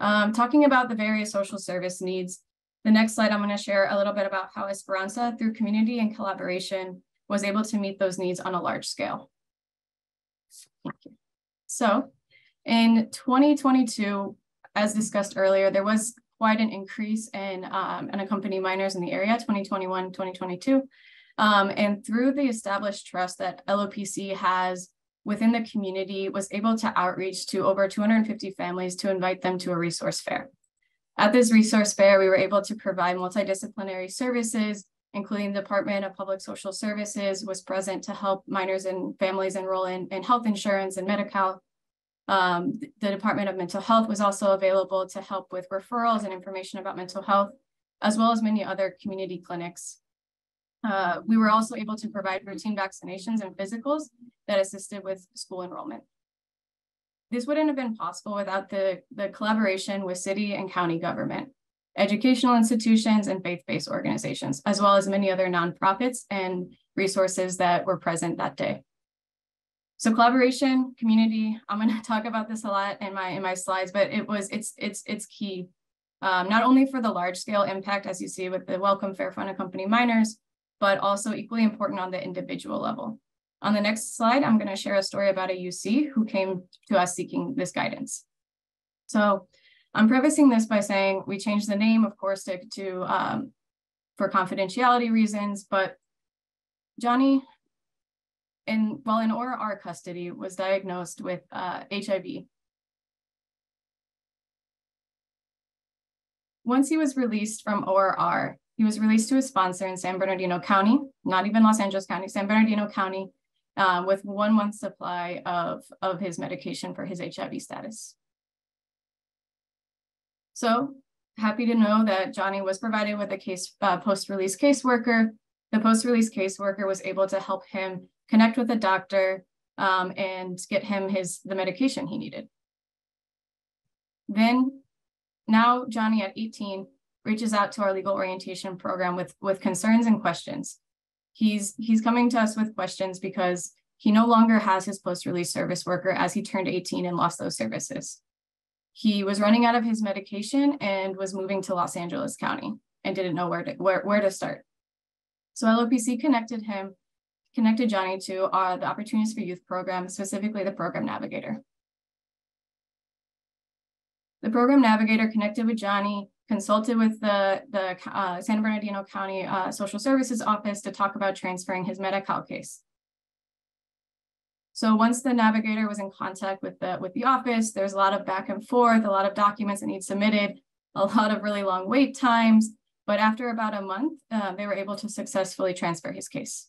D: Um, talking about the various social service needs, the next slide, I'm going to share a little bit about how Esperanza, through community and collaboration, was able to meet those needs on a large scale. Thank you. So in 2022, as discussed earlier, there was quite an increase in um, unaccompanied minors in the area, 2021, 2022. Um, and through the established trust that LOPC has within the community was able to outreach to over 250 families to invite them to a resource fair. At this resource fair, we were able to provide multidisciplinary services, including the Department of Public Social Services was present to help minors and families enroll in, in health insurance and Medi-Cal. Um, the Department of Mental Health was also available to help with referrals and information about mental health, as well as many other community clinics. Uh, we were also able to provide routine vaccinations and physicals that assisted with school enrollment. This wouldn't have been possible without the, the collaboration with city and county government, educational institutions, and faith-based organizations, as well as many other nonprofits and resources that were present that day. So collaboration, community, I'm going <laughs> to talk about this a lot in my in my slides, but it was it's it's it's key. Um, not only for the large scale impact, as you see with the Welcome Fair Fund Company miners, but also equally important on the individual level. On the next slide, I'm going to share a story about a UC who came to us seeking this guidance. So I'm prefacing this by saying we changed the name, of course, to, to um, for confidentiality reasons, but Johnny, in while in ORR R custody, was diagnosed with uh, HIV. Once he was released from ORR, he was released to a sponsor in San Bernardino County, not even Los Angeles County, San Bernardino County, uh, with one month supply of, of his medication for his HIV status. So happy to know that Johnny was provided with a case uh, post-release caseworker. The post-release caseworker was able to help him connect with a doctor um, and get him his the medication he needed. Then now Johnny at 18 reaches out to our legal orientation program with, with concerns and questions. He's, he's coming to us with questions because he no longer has his post-release service worker as he turned 18 and lost those services. He was running out of his medication and was moving to Los Angeles County and didn't know where to, where, where to start. So LOPC connected him, connected Johnny to uh, the Opportunities for Youth program, specifically the program navigator. The program navigator connected with Johnny, consulted with the, the uh, San Bernardino County uh, Social Services Office to talk about transferring his Medi-Cal case. So once the navigator was in contact with the with the office, there's a lot of back and forth, a lot of documents that need submitted, a lot of really long wait times. But after about a month, uh, they were able to successfully transfer his case.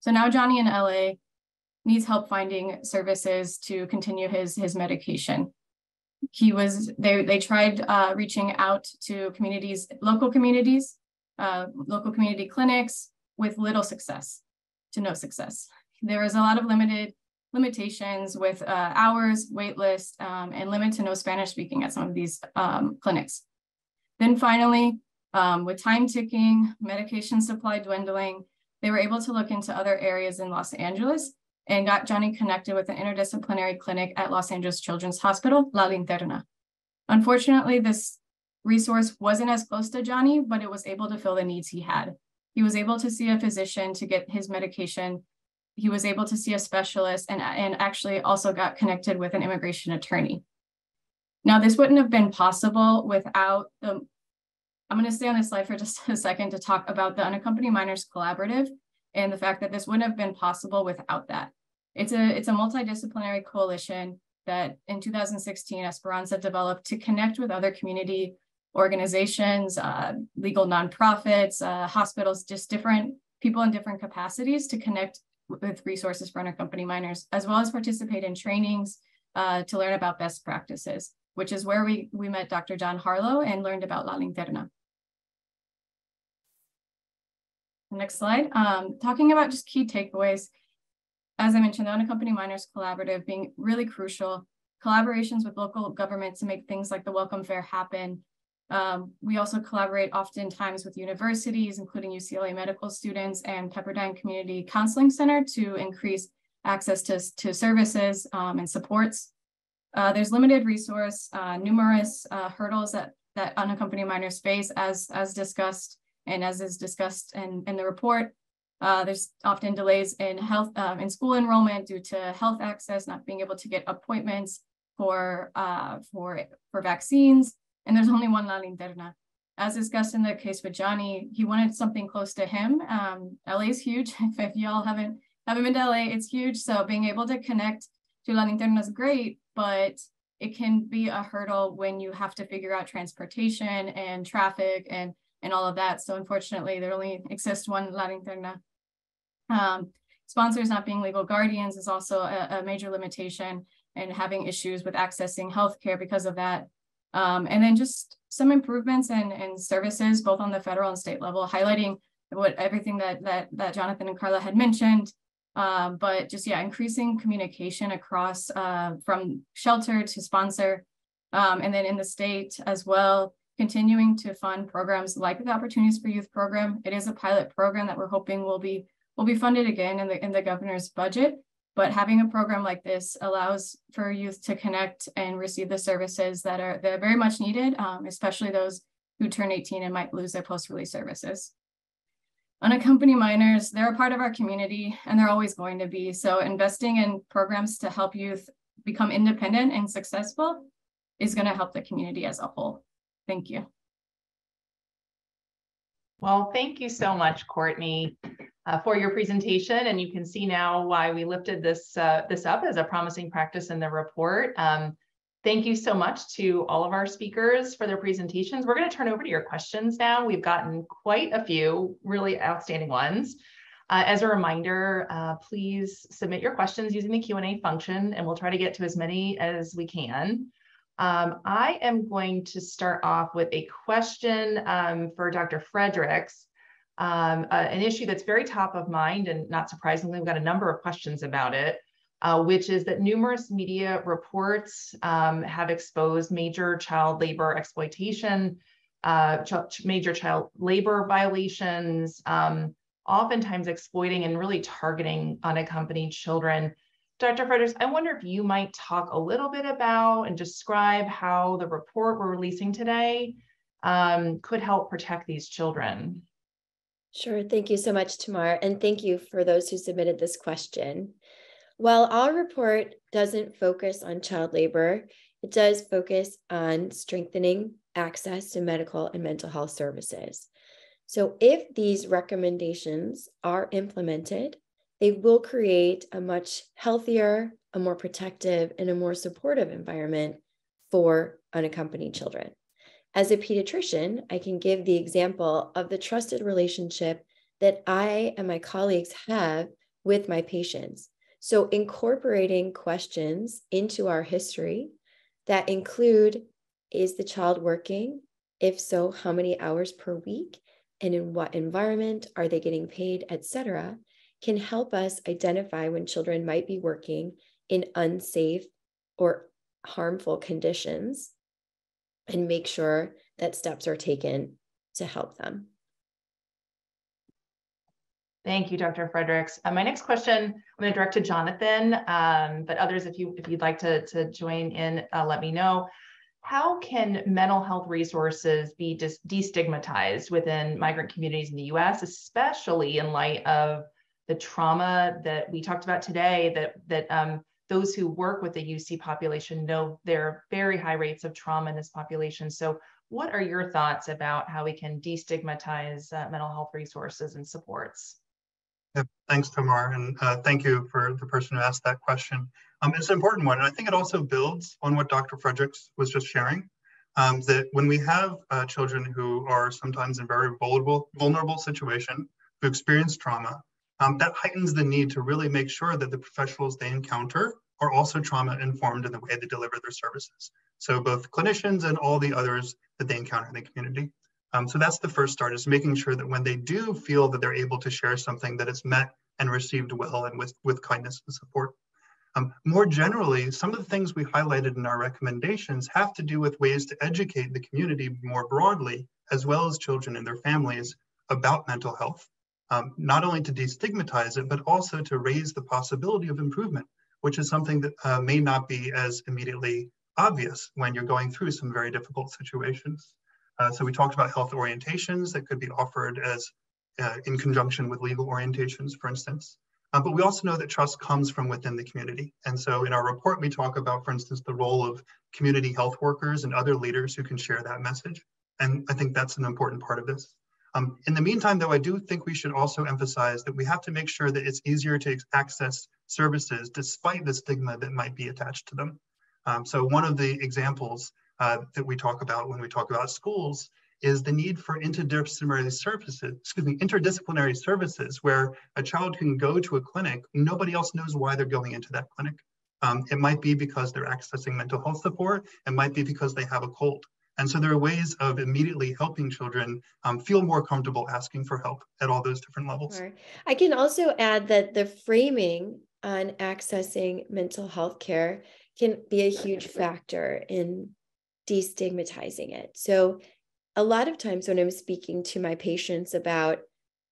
D: So now Johnny in LA needs help finding services to continue his his medication. He was they they tried uh, reaching out to communities, local communities, uh, local community clinics with little success, to no success there is a lot of limited limitations with uh, hours, wait list, um, and limit to no Spanish speaking at some of these um, clinics. Then finally, um, with time ticking, medication supply dwindling, they were able to look into other areas in Los Angeles and got Johnny connected with an interdisciplinary clinic at Los Angeles Children's Hospital, La Linterna. Unfortunately, this resource wasn't as close to Johnny, but it was able to fill the needs he had. He was able to see a physician to get his medication he was able to see a specialist and, and actually also got connected with an immigration attorney. Now, this wouldn't have been possible without the, I'm going to stay on this slide for just <laughs> a second to talk about the Unaccompanied Minors Collaborative and the fact that this wouldn't have been possible without that. It's a, it's a multidisciplinary coalition that in 2016 Esperanza developed to connect with other community organizations, uh, legal nonprofits, uh, hospitals, just different people in different capacities to connect with resources for unaccompanied minors, as well as participate in trainings uh, to learn about best practices, which is where we, we met Dr. John Harlow and learned about La Linterna. Next slide, um, talking about just key takeaways. As I mentioned, the Unaccompanied Minors Collaborative being really crucial, collaborations with local government to make things like the Welcome Fair happen, um, we also collaborate oftentimes with universities, including UCLA medical students and Pepperdine Community Counseling Center to increase access to, to services um, and supports. Uh, there's limited resource, uh, numerous uh, hurdles that, that unaccompanied minors face as, as discussed and as is discussed in, in the report. Uh, there's often delays in health um, in school enrollment due to health access, not being able to get appointments for, uh, for, for vaccines, and there's only one La Linterna. As discussed in the case with Johnny, he wanted something close to him. Um, LA is huge. <laughs> if, if y'all haven't haven't been to LA, it's huge. So being able to connect to La Linterna is great, but it can be a hurdle when you have to figure out transportation and traffic and and all of that. So unfortunately, there only exists one La Linterna. Um, sponsors not being legal guardians is also a, a major limitation and having issues with accessing healthcare because of that. Um, and then just some improvements in, in services, both on the federal and state level, highlighting what everything that that that Jonathan and Karla had mentioned. Um, but just yeah, increasing communication across uh, from shelter to sponsor, um, and then in the state as well, continuing to fund programs like the Opportunities for Youth program. It is a pilot program that we're hoping will be will be funded again in the in the governor's budget. But having a program like this allows for youth to connect and receive the services that are that are very much needed, um, especially those who turn 18 and might lose their post-release services. Unaccompanied minors, they're a part of our community and they're always going to be. So investing in programs to help youth become independent and successful is going to help the community as a whole. Thank you.
A: Well, thank you so much, Courtney, uh, for your presentation. And you can see now why we lifted this, uh, this up as a promising practice in the report. Um, thank you so much to all of our speakers for their presentations. We're going to turn over to your questions now. We've gotten quite a few really outstanding ones. Uh, as a reminder, uh, please submit your questions using the Q&A function, and we'll try to get to as many as we can. Um, I am going to start off with a question um, for Dr. Fredricks, um, uh, an issue that's very top of mind, and not surprisingly, we've got a number of questions about it, uh, which is that numerous media reports um, have exposed major child labor exploitation, uh, ch major child labor violations, um, oftentimes exploiting and really targeting unaccompanied children. Dr. Fredricks, I wonder if you might talk a little bit about and describe how the report we're releasing today um, could help protect these children.
C: Sure. Thank you so much, Tamar. And thank you for those who submitted this question. While our report doesn't focus on child labor, it does focus on strengthening access to medical and mental health services. So, if these recommendations are implemented, they will create a much healthier, a more protective, and a more supportive environment for unaccompanied children. As a pediatrician, I can give the example of the trusted relationship that I and my colleagues have with my patients. So, incorporating questions into our history that include Is the child working? If so, how many hours per week? And in what environment are they getting paid, et cetera, can help us identify when children might be working in unsafe or harmful conditions and make sure that steps are taken to help them.
A: Thank you, Dr. Fredricks. Uh, my next question, I'm going to direct to Jonathan, um, but others, if you if you'd like to, to join in, uh, let me know. How can mental health resources be destigmatized within migrant communities in the U.S., especially in light of the trauma that we talked about today that that um, those who work with the UC population know there are very high rates of trauma in this population. So what are your thoughts about how we can destigmatize uh, mental health resources and supports?
B: Thanks, Tamar, and uh, thank you for the person who asked that question. Um, it's an important one, and I think it also builds on what Dr. Fredricks was just sharing. Um, that when we have uh, children who are sometimes in very vulnerable, vulnerable situation, who experience trauma, um, that heightens the need to really make sure that the professionals they encounter are also trauma informed in the way they deliver their services. So both clinicians and all the others that they encounter in the community. Um, so that's the first start is making sure that when they do feel that they're able to share something that is met and received well and with, with kindness and support. Um, more generally, some of the things we highlighted in our recommendations have to do with ways to educate the community more broadly, as well as children and their families about mental health um, not only to destigmatize it, but also to raise the possibility of improvement, which is something that uh, may not be as immediately obvious when you're going through some very difficult situations. Uh, so we talked about health orientations that could be offered as uh, in conjunction with legal orientations, for instance. Uh, but we also know that trust comes from within the community. And so in our report, we talk about, for instance, the role of community health workers and other leaders who can share that message. And I think that's an important part of this. Um, in the meantime, though, I do think we should also emphasize that we have to make sure that it's easier to access services despite the stigma that might be attached to them. Um, so one of the examples uh, that we talk about when we talk about schools is the need for interdisciplinary services, excuse me, interdisciplinary services where a child can go to a clinic, nobody else knows why they're going into that clinic. Um, it might be because they're accessing mental health support, it might be because they have a cold. And so there are ways of immediately helping children um, feel more comfortable asking for help at all those different levels.
C: I can also add that the framing on accessing mental health care can be a huge factor in destigmatizing it. So, a lot of times when I'm speaking to my patients about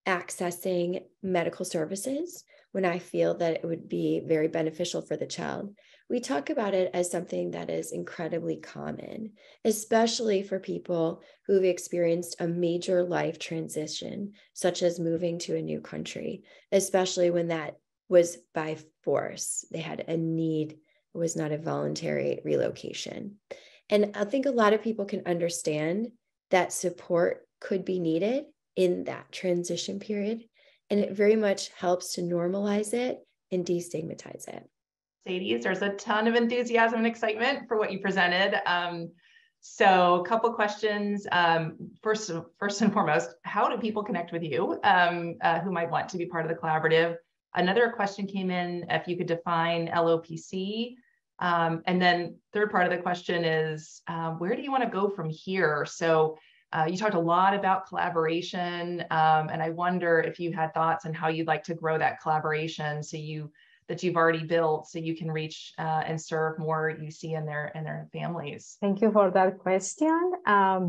C: accessing medical services when I feel that it would be very beneficial for the child. We talk about it as something that is incredibly common, especially for people who've experienced a major life transition, such as moving to a new country, especially when that was by force. They had a need, it was not a voluntary relocation. And I think a lot of people can understand that support could be needed in that transition period. And it very much helps to normalize it and destigmatize it.
A: Mercedes, there's a ton of enthusiasm and excitement for what you presented. Um, so a couple questions. Um, first, first and foremost, how do people connect with you um, uh, who might want to be part of the collaborative? Another question came in if you could define LOPC. Um, and then third part of the question is, uh, where do you want to go from here? So uh, you talked a lot about collaboration, um, and I wonder if you had thoughts on how you'd like to grow that collaboration so you that you've already built so you can reach uh, and serve more UC and their and their families.
E: Thank you for that question. Um,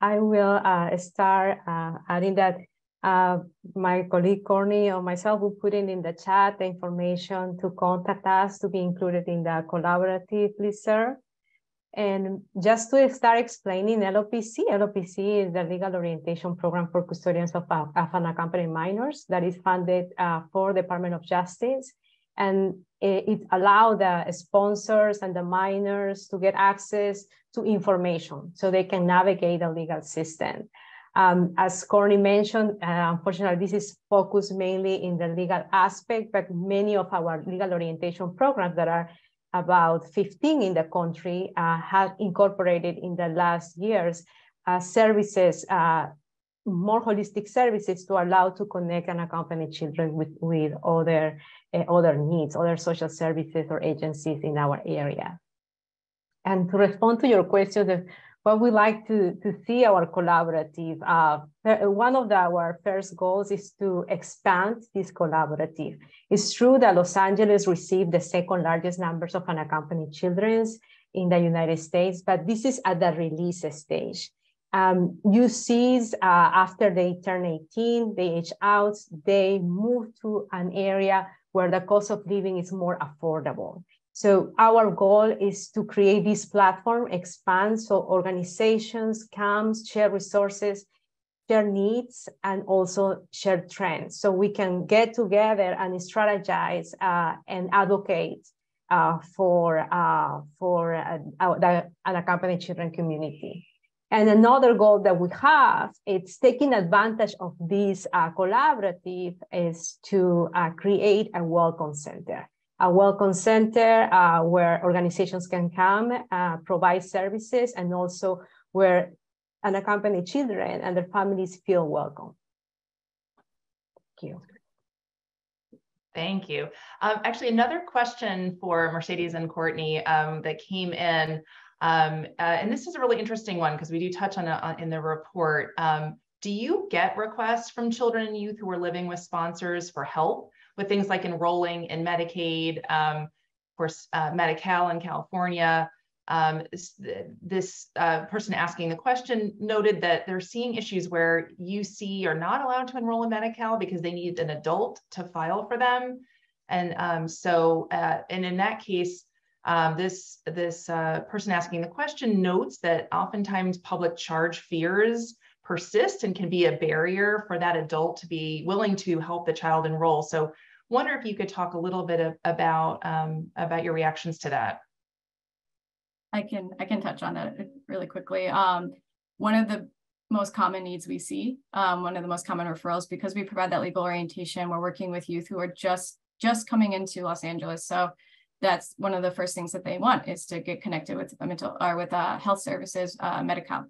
E: I will uh, start uh, adding that uh, my colleague Courtney or myself will put in in the chat the information to contact us to be included in the collaborative listserv. And just to start explaining LOPC, LOPC is the Legal Orientation Program for Custodians of, of Unaccompanied Minors that is funded uh, for the Department of Justice. And it, it allowed the sponsors and the minors to get access to information so they can navigate the legal system. Um, as Courtney mentioned, uh, unfortunately, this is focused mainly in the legal aspect, but many of our legal orientation programs that are about 15 in the country uh, have incorporated in the last years uh, services, uh, more holistic services to allow to connect and accompany children with, with other, uh, other needs, other social services or agencies in our area. And to respond to your question, what we like to, to see our collaborative, uh, one of the, our first goals is to expand this collaborative. It's true that Los Angeles received the second largest numbers of unaccompanied children in the United States, but this is at the release stage. Um, UCs, uh, after they turn 18, they age out, they move to an area where the cost of living is more affordable. So our goal is to create this platform, expand so organizations can share resources, share needs, and also share trends. So we can get together and strategize uh, and advocate uh, for, uh, for uh, the unaccompanied children community. And another goal that we have, it's taking advantage of this uh, collaborative is to uh, create a welcome center a welcome center uh, where organizations can come, uh, provide services, and also where unaccompanied children and their families feel welcome. Thank you.
A: Thank you. Um, actually, another question for Mercedes and Courtney um, that came in, um, uh, and this is a really interesting one because we do touch on it in the report. Um, do you get requests from children and youth who are living with sponsors for help with things like enrolling in Medicaid, um, of course, uh, Medi-Cal in California. Um, this uh, person asking the question noted that they're seeing issues where UC are not allowed to enroll in Medi-Cal because they need an adult to file for them. And um, so, uh, and in that case, um, this this uh, person asking the question notes that oftentimes public charge fears persist and can be a barrier for that adult to be willing to help the child enroll. So wonder if you could talk a little bit of, about um, about your reactions to that.
D: I can I can touch on that really quickly. Um, one of the most common needs we see, um, one of the most common referrals, because we provide that legal orientation, we're working with youth who are just just coming into Los Angeles. So that's one of the first things that they want is to get connected with mental or with uh, health services, uh, Medi-Cal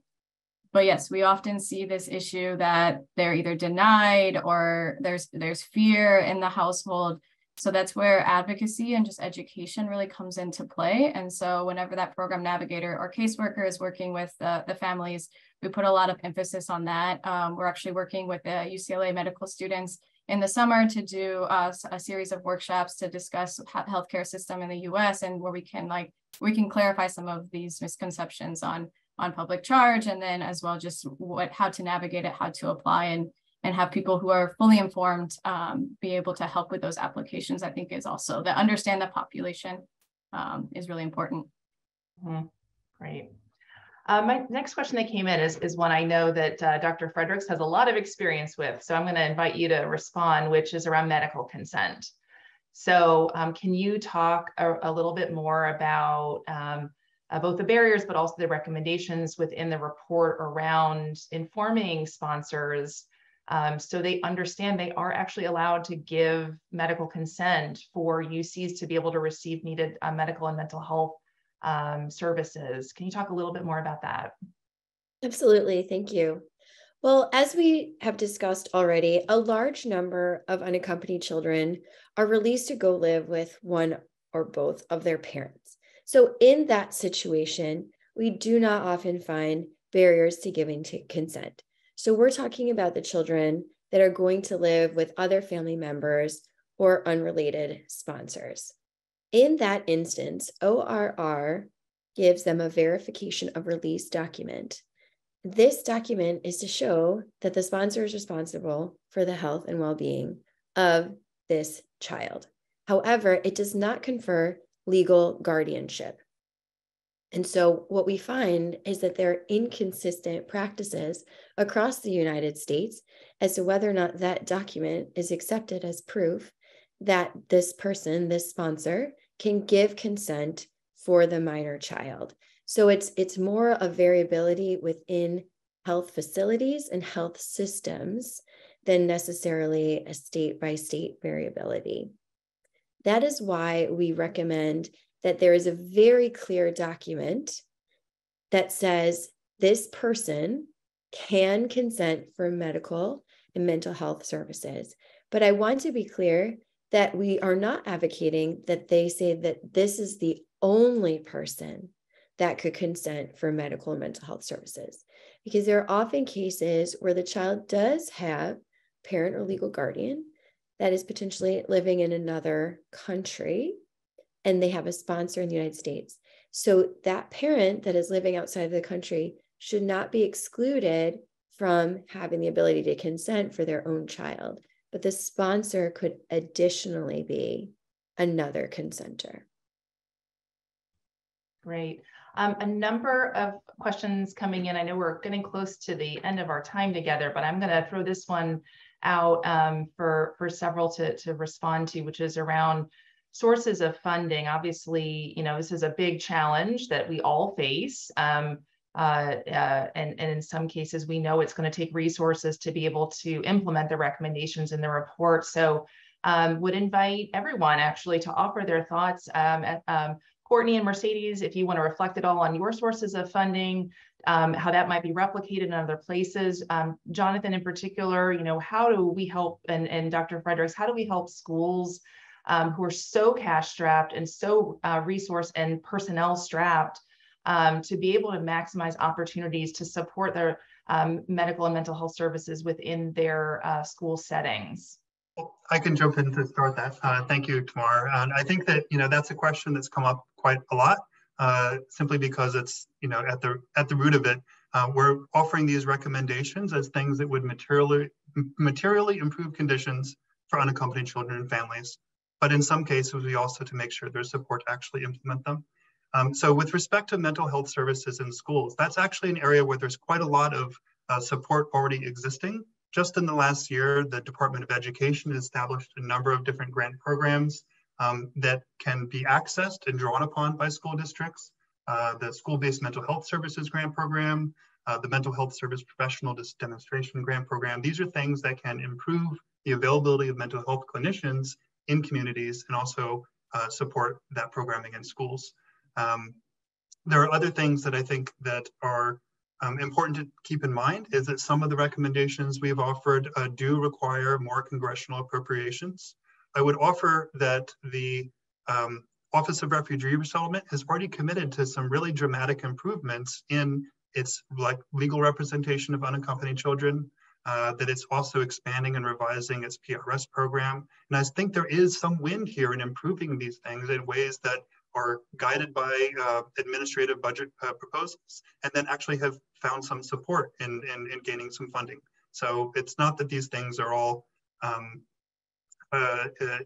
D: but yes, we often see this issue that they're either denied or there's there's fear in the household. So that's where advocacy and just education really comes into play. And so whenever that program navigator or caseworker is working with the, the families, we put a lot of emphasis on that. Um, we're actually working with the UCLA medical students in the summer to do uh, a series of workshops to discuss healthcare system in the US and where we can like, we can clarify some of these misconceptions on on public charge and then as well just what how to navigate it how to apply and and have people who are fully informed um, be able to help with those applications, I think is also that understand the population um, is really important.
A: Mm-hmm. Great. Uh, my next question that came in is, is one I know that uh, Dr. Fredricks has a lot of experience with. So I'm going to invite you to respond, which is around medical consent. So um, can you talk a, a, little bit more about um, uh, both the barriers, but also the recommendations within the report around informing sponsors um, so they understand they are actually allowed to give medical consent for UCs to be able to receive needed uh, medical and mental health um, services. Can you talk a little bit more about that?
C: Absolutely. Thank you. Well, as we have discussed already, a large number of unaccompanied children are released to go live with one or both of their parents. So, in that situation, we do not often find barriers to giving to consent. So, we're talking about the children that are going to live with other family members or unrelated sponsors. In that instance, ORR gives them a verification of release document. This document is to show that the sponsor is responsible for the health and well being of this child. However, it does not confer legal guardianship. And so, what we find is that there are inconsistent practices across the United States as to whether or not that document is accepted as proof that this person, this sponsor, can give consent for the minor child. So it's it's more of variability within health facilities and health systems than necessarily a state by state variability. That is why we recommend that there is a very clear document that says this person can consent for medical and mental health services. But I want to be clear that we are not advocating that they say that this is the only person that could consent for medical and mental health services. Because there are often cases where the child does have parent or legal guardian that is potentially living in another country and they have a sponsor in the United States. So that parent that is living outside of the country should not be excluded from having the ability to consent for their own child but the sponsor could additionally be another consenter.
A: Great. Um, a number of questions coming in. I know we're getting close to the end of our time together, but I'm going to throw this one out um, for, for several to, to respond to, which is around sources of funding. Obviously, you know, this is a big challenge that we all face. Um, uh, uh, and, and in some cases, we know it's going to take resources to be able to implement the recommendations in the report. So um, would invite everyone actually to offer their thoughts. Um, at, um, Courtney and Mercedes, if you want to reflect at all on your sources of funding, um, how that might be replicated in other places. Um, Jonathan, in particular, you know, how do we help, and, and Dr. Fredricks, how do we help schools um, who are so cash strapped and so uh, resource and personnel strapped um, to be able to maximize opportunities to support their um, medical and mental health services within their uh, school settings?
B: I can jump in to start that. Uh, thank you, Tamar. And I think that you know that's a question that's come up quite a lot, uh, simply because it's you know at the at the root of it, uh, we're offering these recommendations as things that would materially materially improve conditions for unaccompanied children and families. But in some cases, we also to make sure there's support to actually implement them. Um, so with respect to mental health services in schools, that's actually an area where there's quite a lot of uh, support already existing. Just in the last year, the Department of Education established a number of different grant programs um, that can be accessed and drawn upon by school districts. Uh, the School-Based Mental Health Services Grant Program, uh, the Mental Health Service Professional Demonstration Grant Program. These are things that can improve the availability of mental health clinicians in communities and also uh, support that programming in schools. Um, there are other things that I think that are um, important to keep in mind is that some of the recommendations we've offered uh, do require more congressional appropriations. I would offer that the um, Office of Refugee Resettlement has already committed to some really dramatic improvements in its like legal representation of unaccompanied children, uh, that it's also expanding and revising its PRS program. And I think there is some wind here in improving these things in ways that are guided by uh, administrative budget uh, proposals and then actually have found some support in, in, in, gaining some funding. So it's not that these things are all um, uh, uh,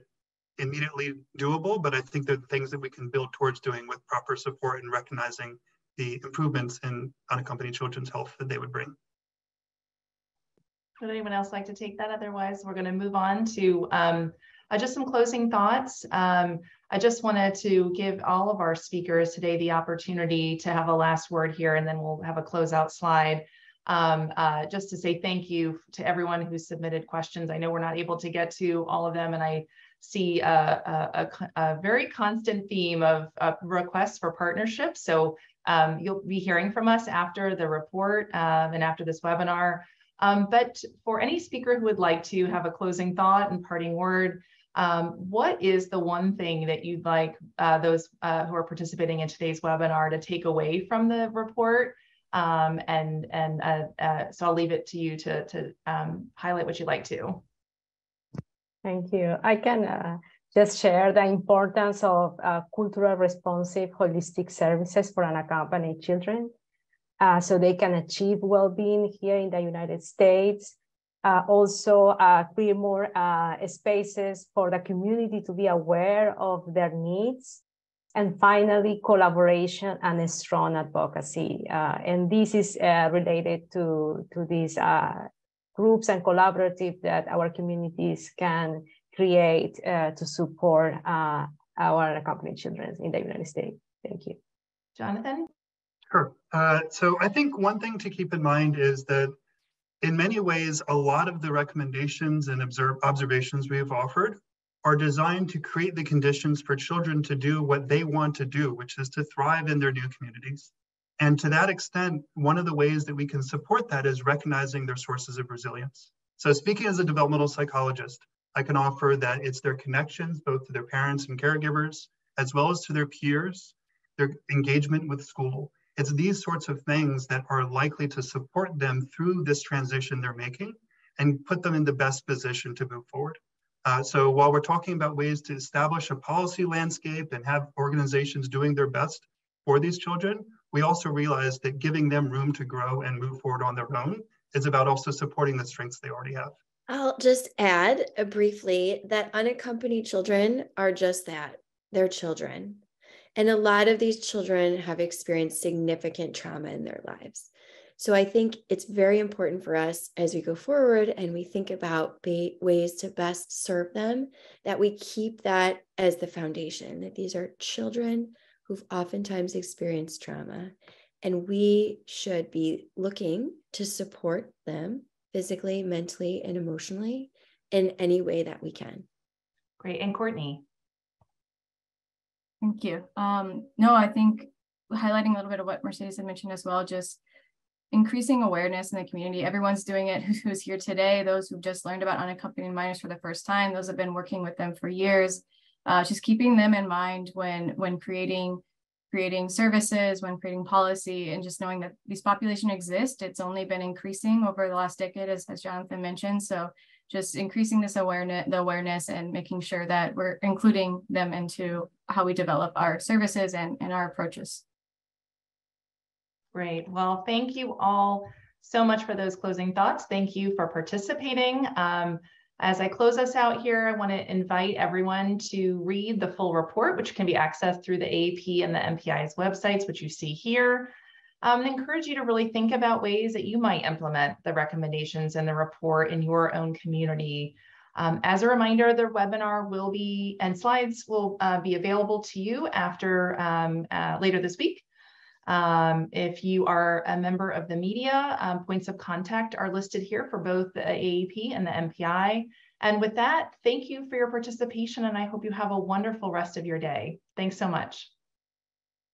B: immediately doable, but I think they're things that we can build towards doing with proper support and recognizing the improvements in unaccompanied children's health that they would bring.
A: Would anyone else like to take that? Otherwise, we're going to move on to um, uh, just some closing thoughts. Um, I just wanted to give all of our speakers today the opportunity to have a last word here, and then we'll have a closeout slide. Um, uh, just to say thank you to everyone who submitted questions. I know we're not able to get to all of them, and I see a, a, a, a very constant theme of, of, requests for partnerships. So um, you'll be hearing from us after the report um, and after this webinar. Um, but for any speaker who would like to have a closing thought and parting word, um, what is the one thing that you'd like uh, those uh, who are participating in today's webinar to take away from the report? Um, and and uh, uh so I'll leave it to you to, to um, highlight what you'd like to.
E: Thank you. I can uh, just share the importance of uh, cultural responsive holistic services for unaccompanied children so they can achieve well-being here in the United States uh, also uh, create more uh, spaces for the community to be aware of their needs. And finally, collaboration and a strong advocacy. Uh, and this is uh, related to, to these uh, groups and collaborative that our communities can create to support our unaccompanied children in the United States. Thank you.
A: Jonathan?
B: Sure. so I think one thing to keep in mind is that in many ways, a lot of the recommendations and observe, observations we have offered are designed to create the conditions for children to do what they want to do, which is to thrive in their new communities. And to that extent, one of the ways that we can support that is recognizing their sources of resilience. So speaking as a developmental psychologist, I can offer that it's their connections, both to their parents and caregivers, as well as to their peers, their engagement with school, it's these sorts of things that are likely to support them through this transition they're making and put them in the best position to move forward. Uh, so while we're talking about ways to establish a policy landscape and have organizations doing their best for these children, we also realize that giving them room to grow and move forward on their own is about also supporting the strengths they already have.
C: I'll just add uh, briefly that unaccompanied children are just that. They're children. And a lot of these children have experienced significant trauma in their lives. So I think it's very important for us as we go forward and we think about ba- ways to best serve them that we keep that as the foundation, that these are children who've oftentimes experienced trauma. And we should be looking to support them physically, mentally, and emotionally in any way that we can.
A: Great. And Courtney,
D: Thank you. Um, no, I think highlighting a little bit of what Mercedes had mentioned as well, just increasing awareness in the community. Everyone's doing it who's here today, those who've just learned about unaccompanied minors for the first time, those have been working with them for years, uh, just keeping them in mind when, when creating creating services, when creating policy, and just knowing that these population exist. It's only been increasing over the last decade, as, as Jonathan mentioned. So just increasing this awareness, the awareness and making sure that we're including them into how we develop our services and, and our approaches.
A: Great. Well, thank you all so much for those closing thoughts. Thank you for participating. Um, as I close us out here, I want to invite everyone to read the full report, which can be accessed through the AAP and the MPI's websites, which you see here um, and encourage you to really think about ways that you might implement the recommendations in the report in your own community. Um, as a reminder, the webinar will be and slides will uh, be available to you after um, uh, later this week. Um, if you are a member of the media, um, points of contact are listed here for both the AAP and the MPI. And with that, thank you for your participation and I hope you have a wonderful rest of your day. Thanks so much.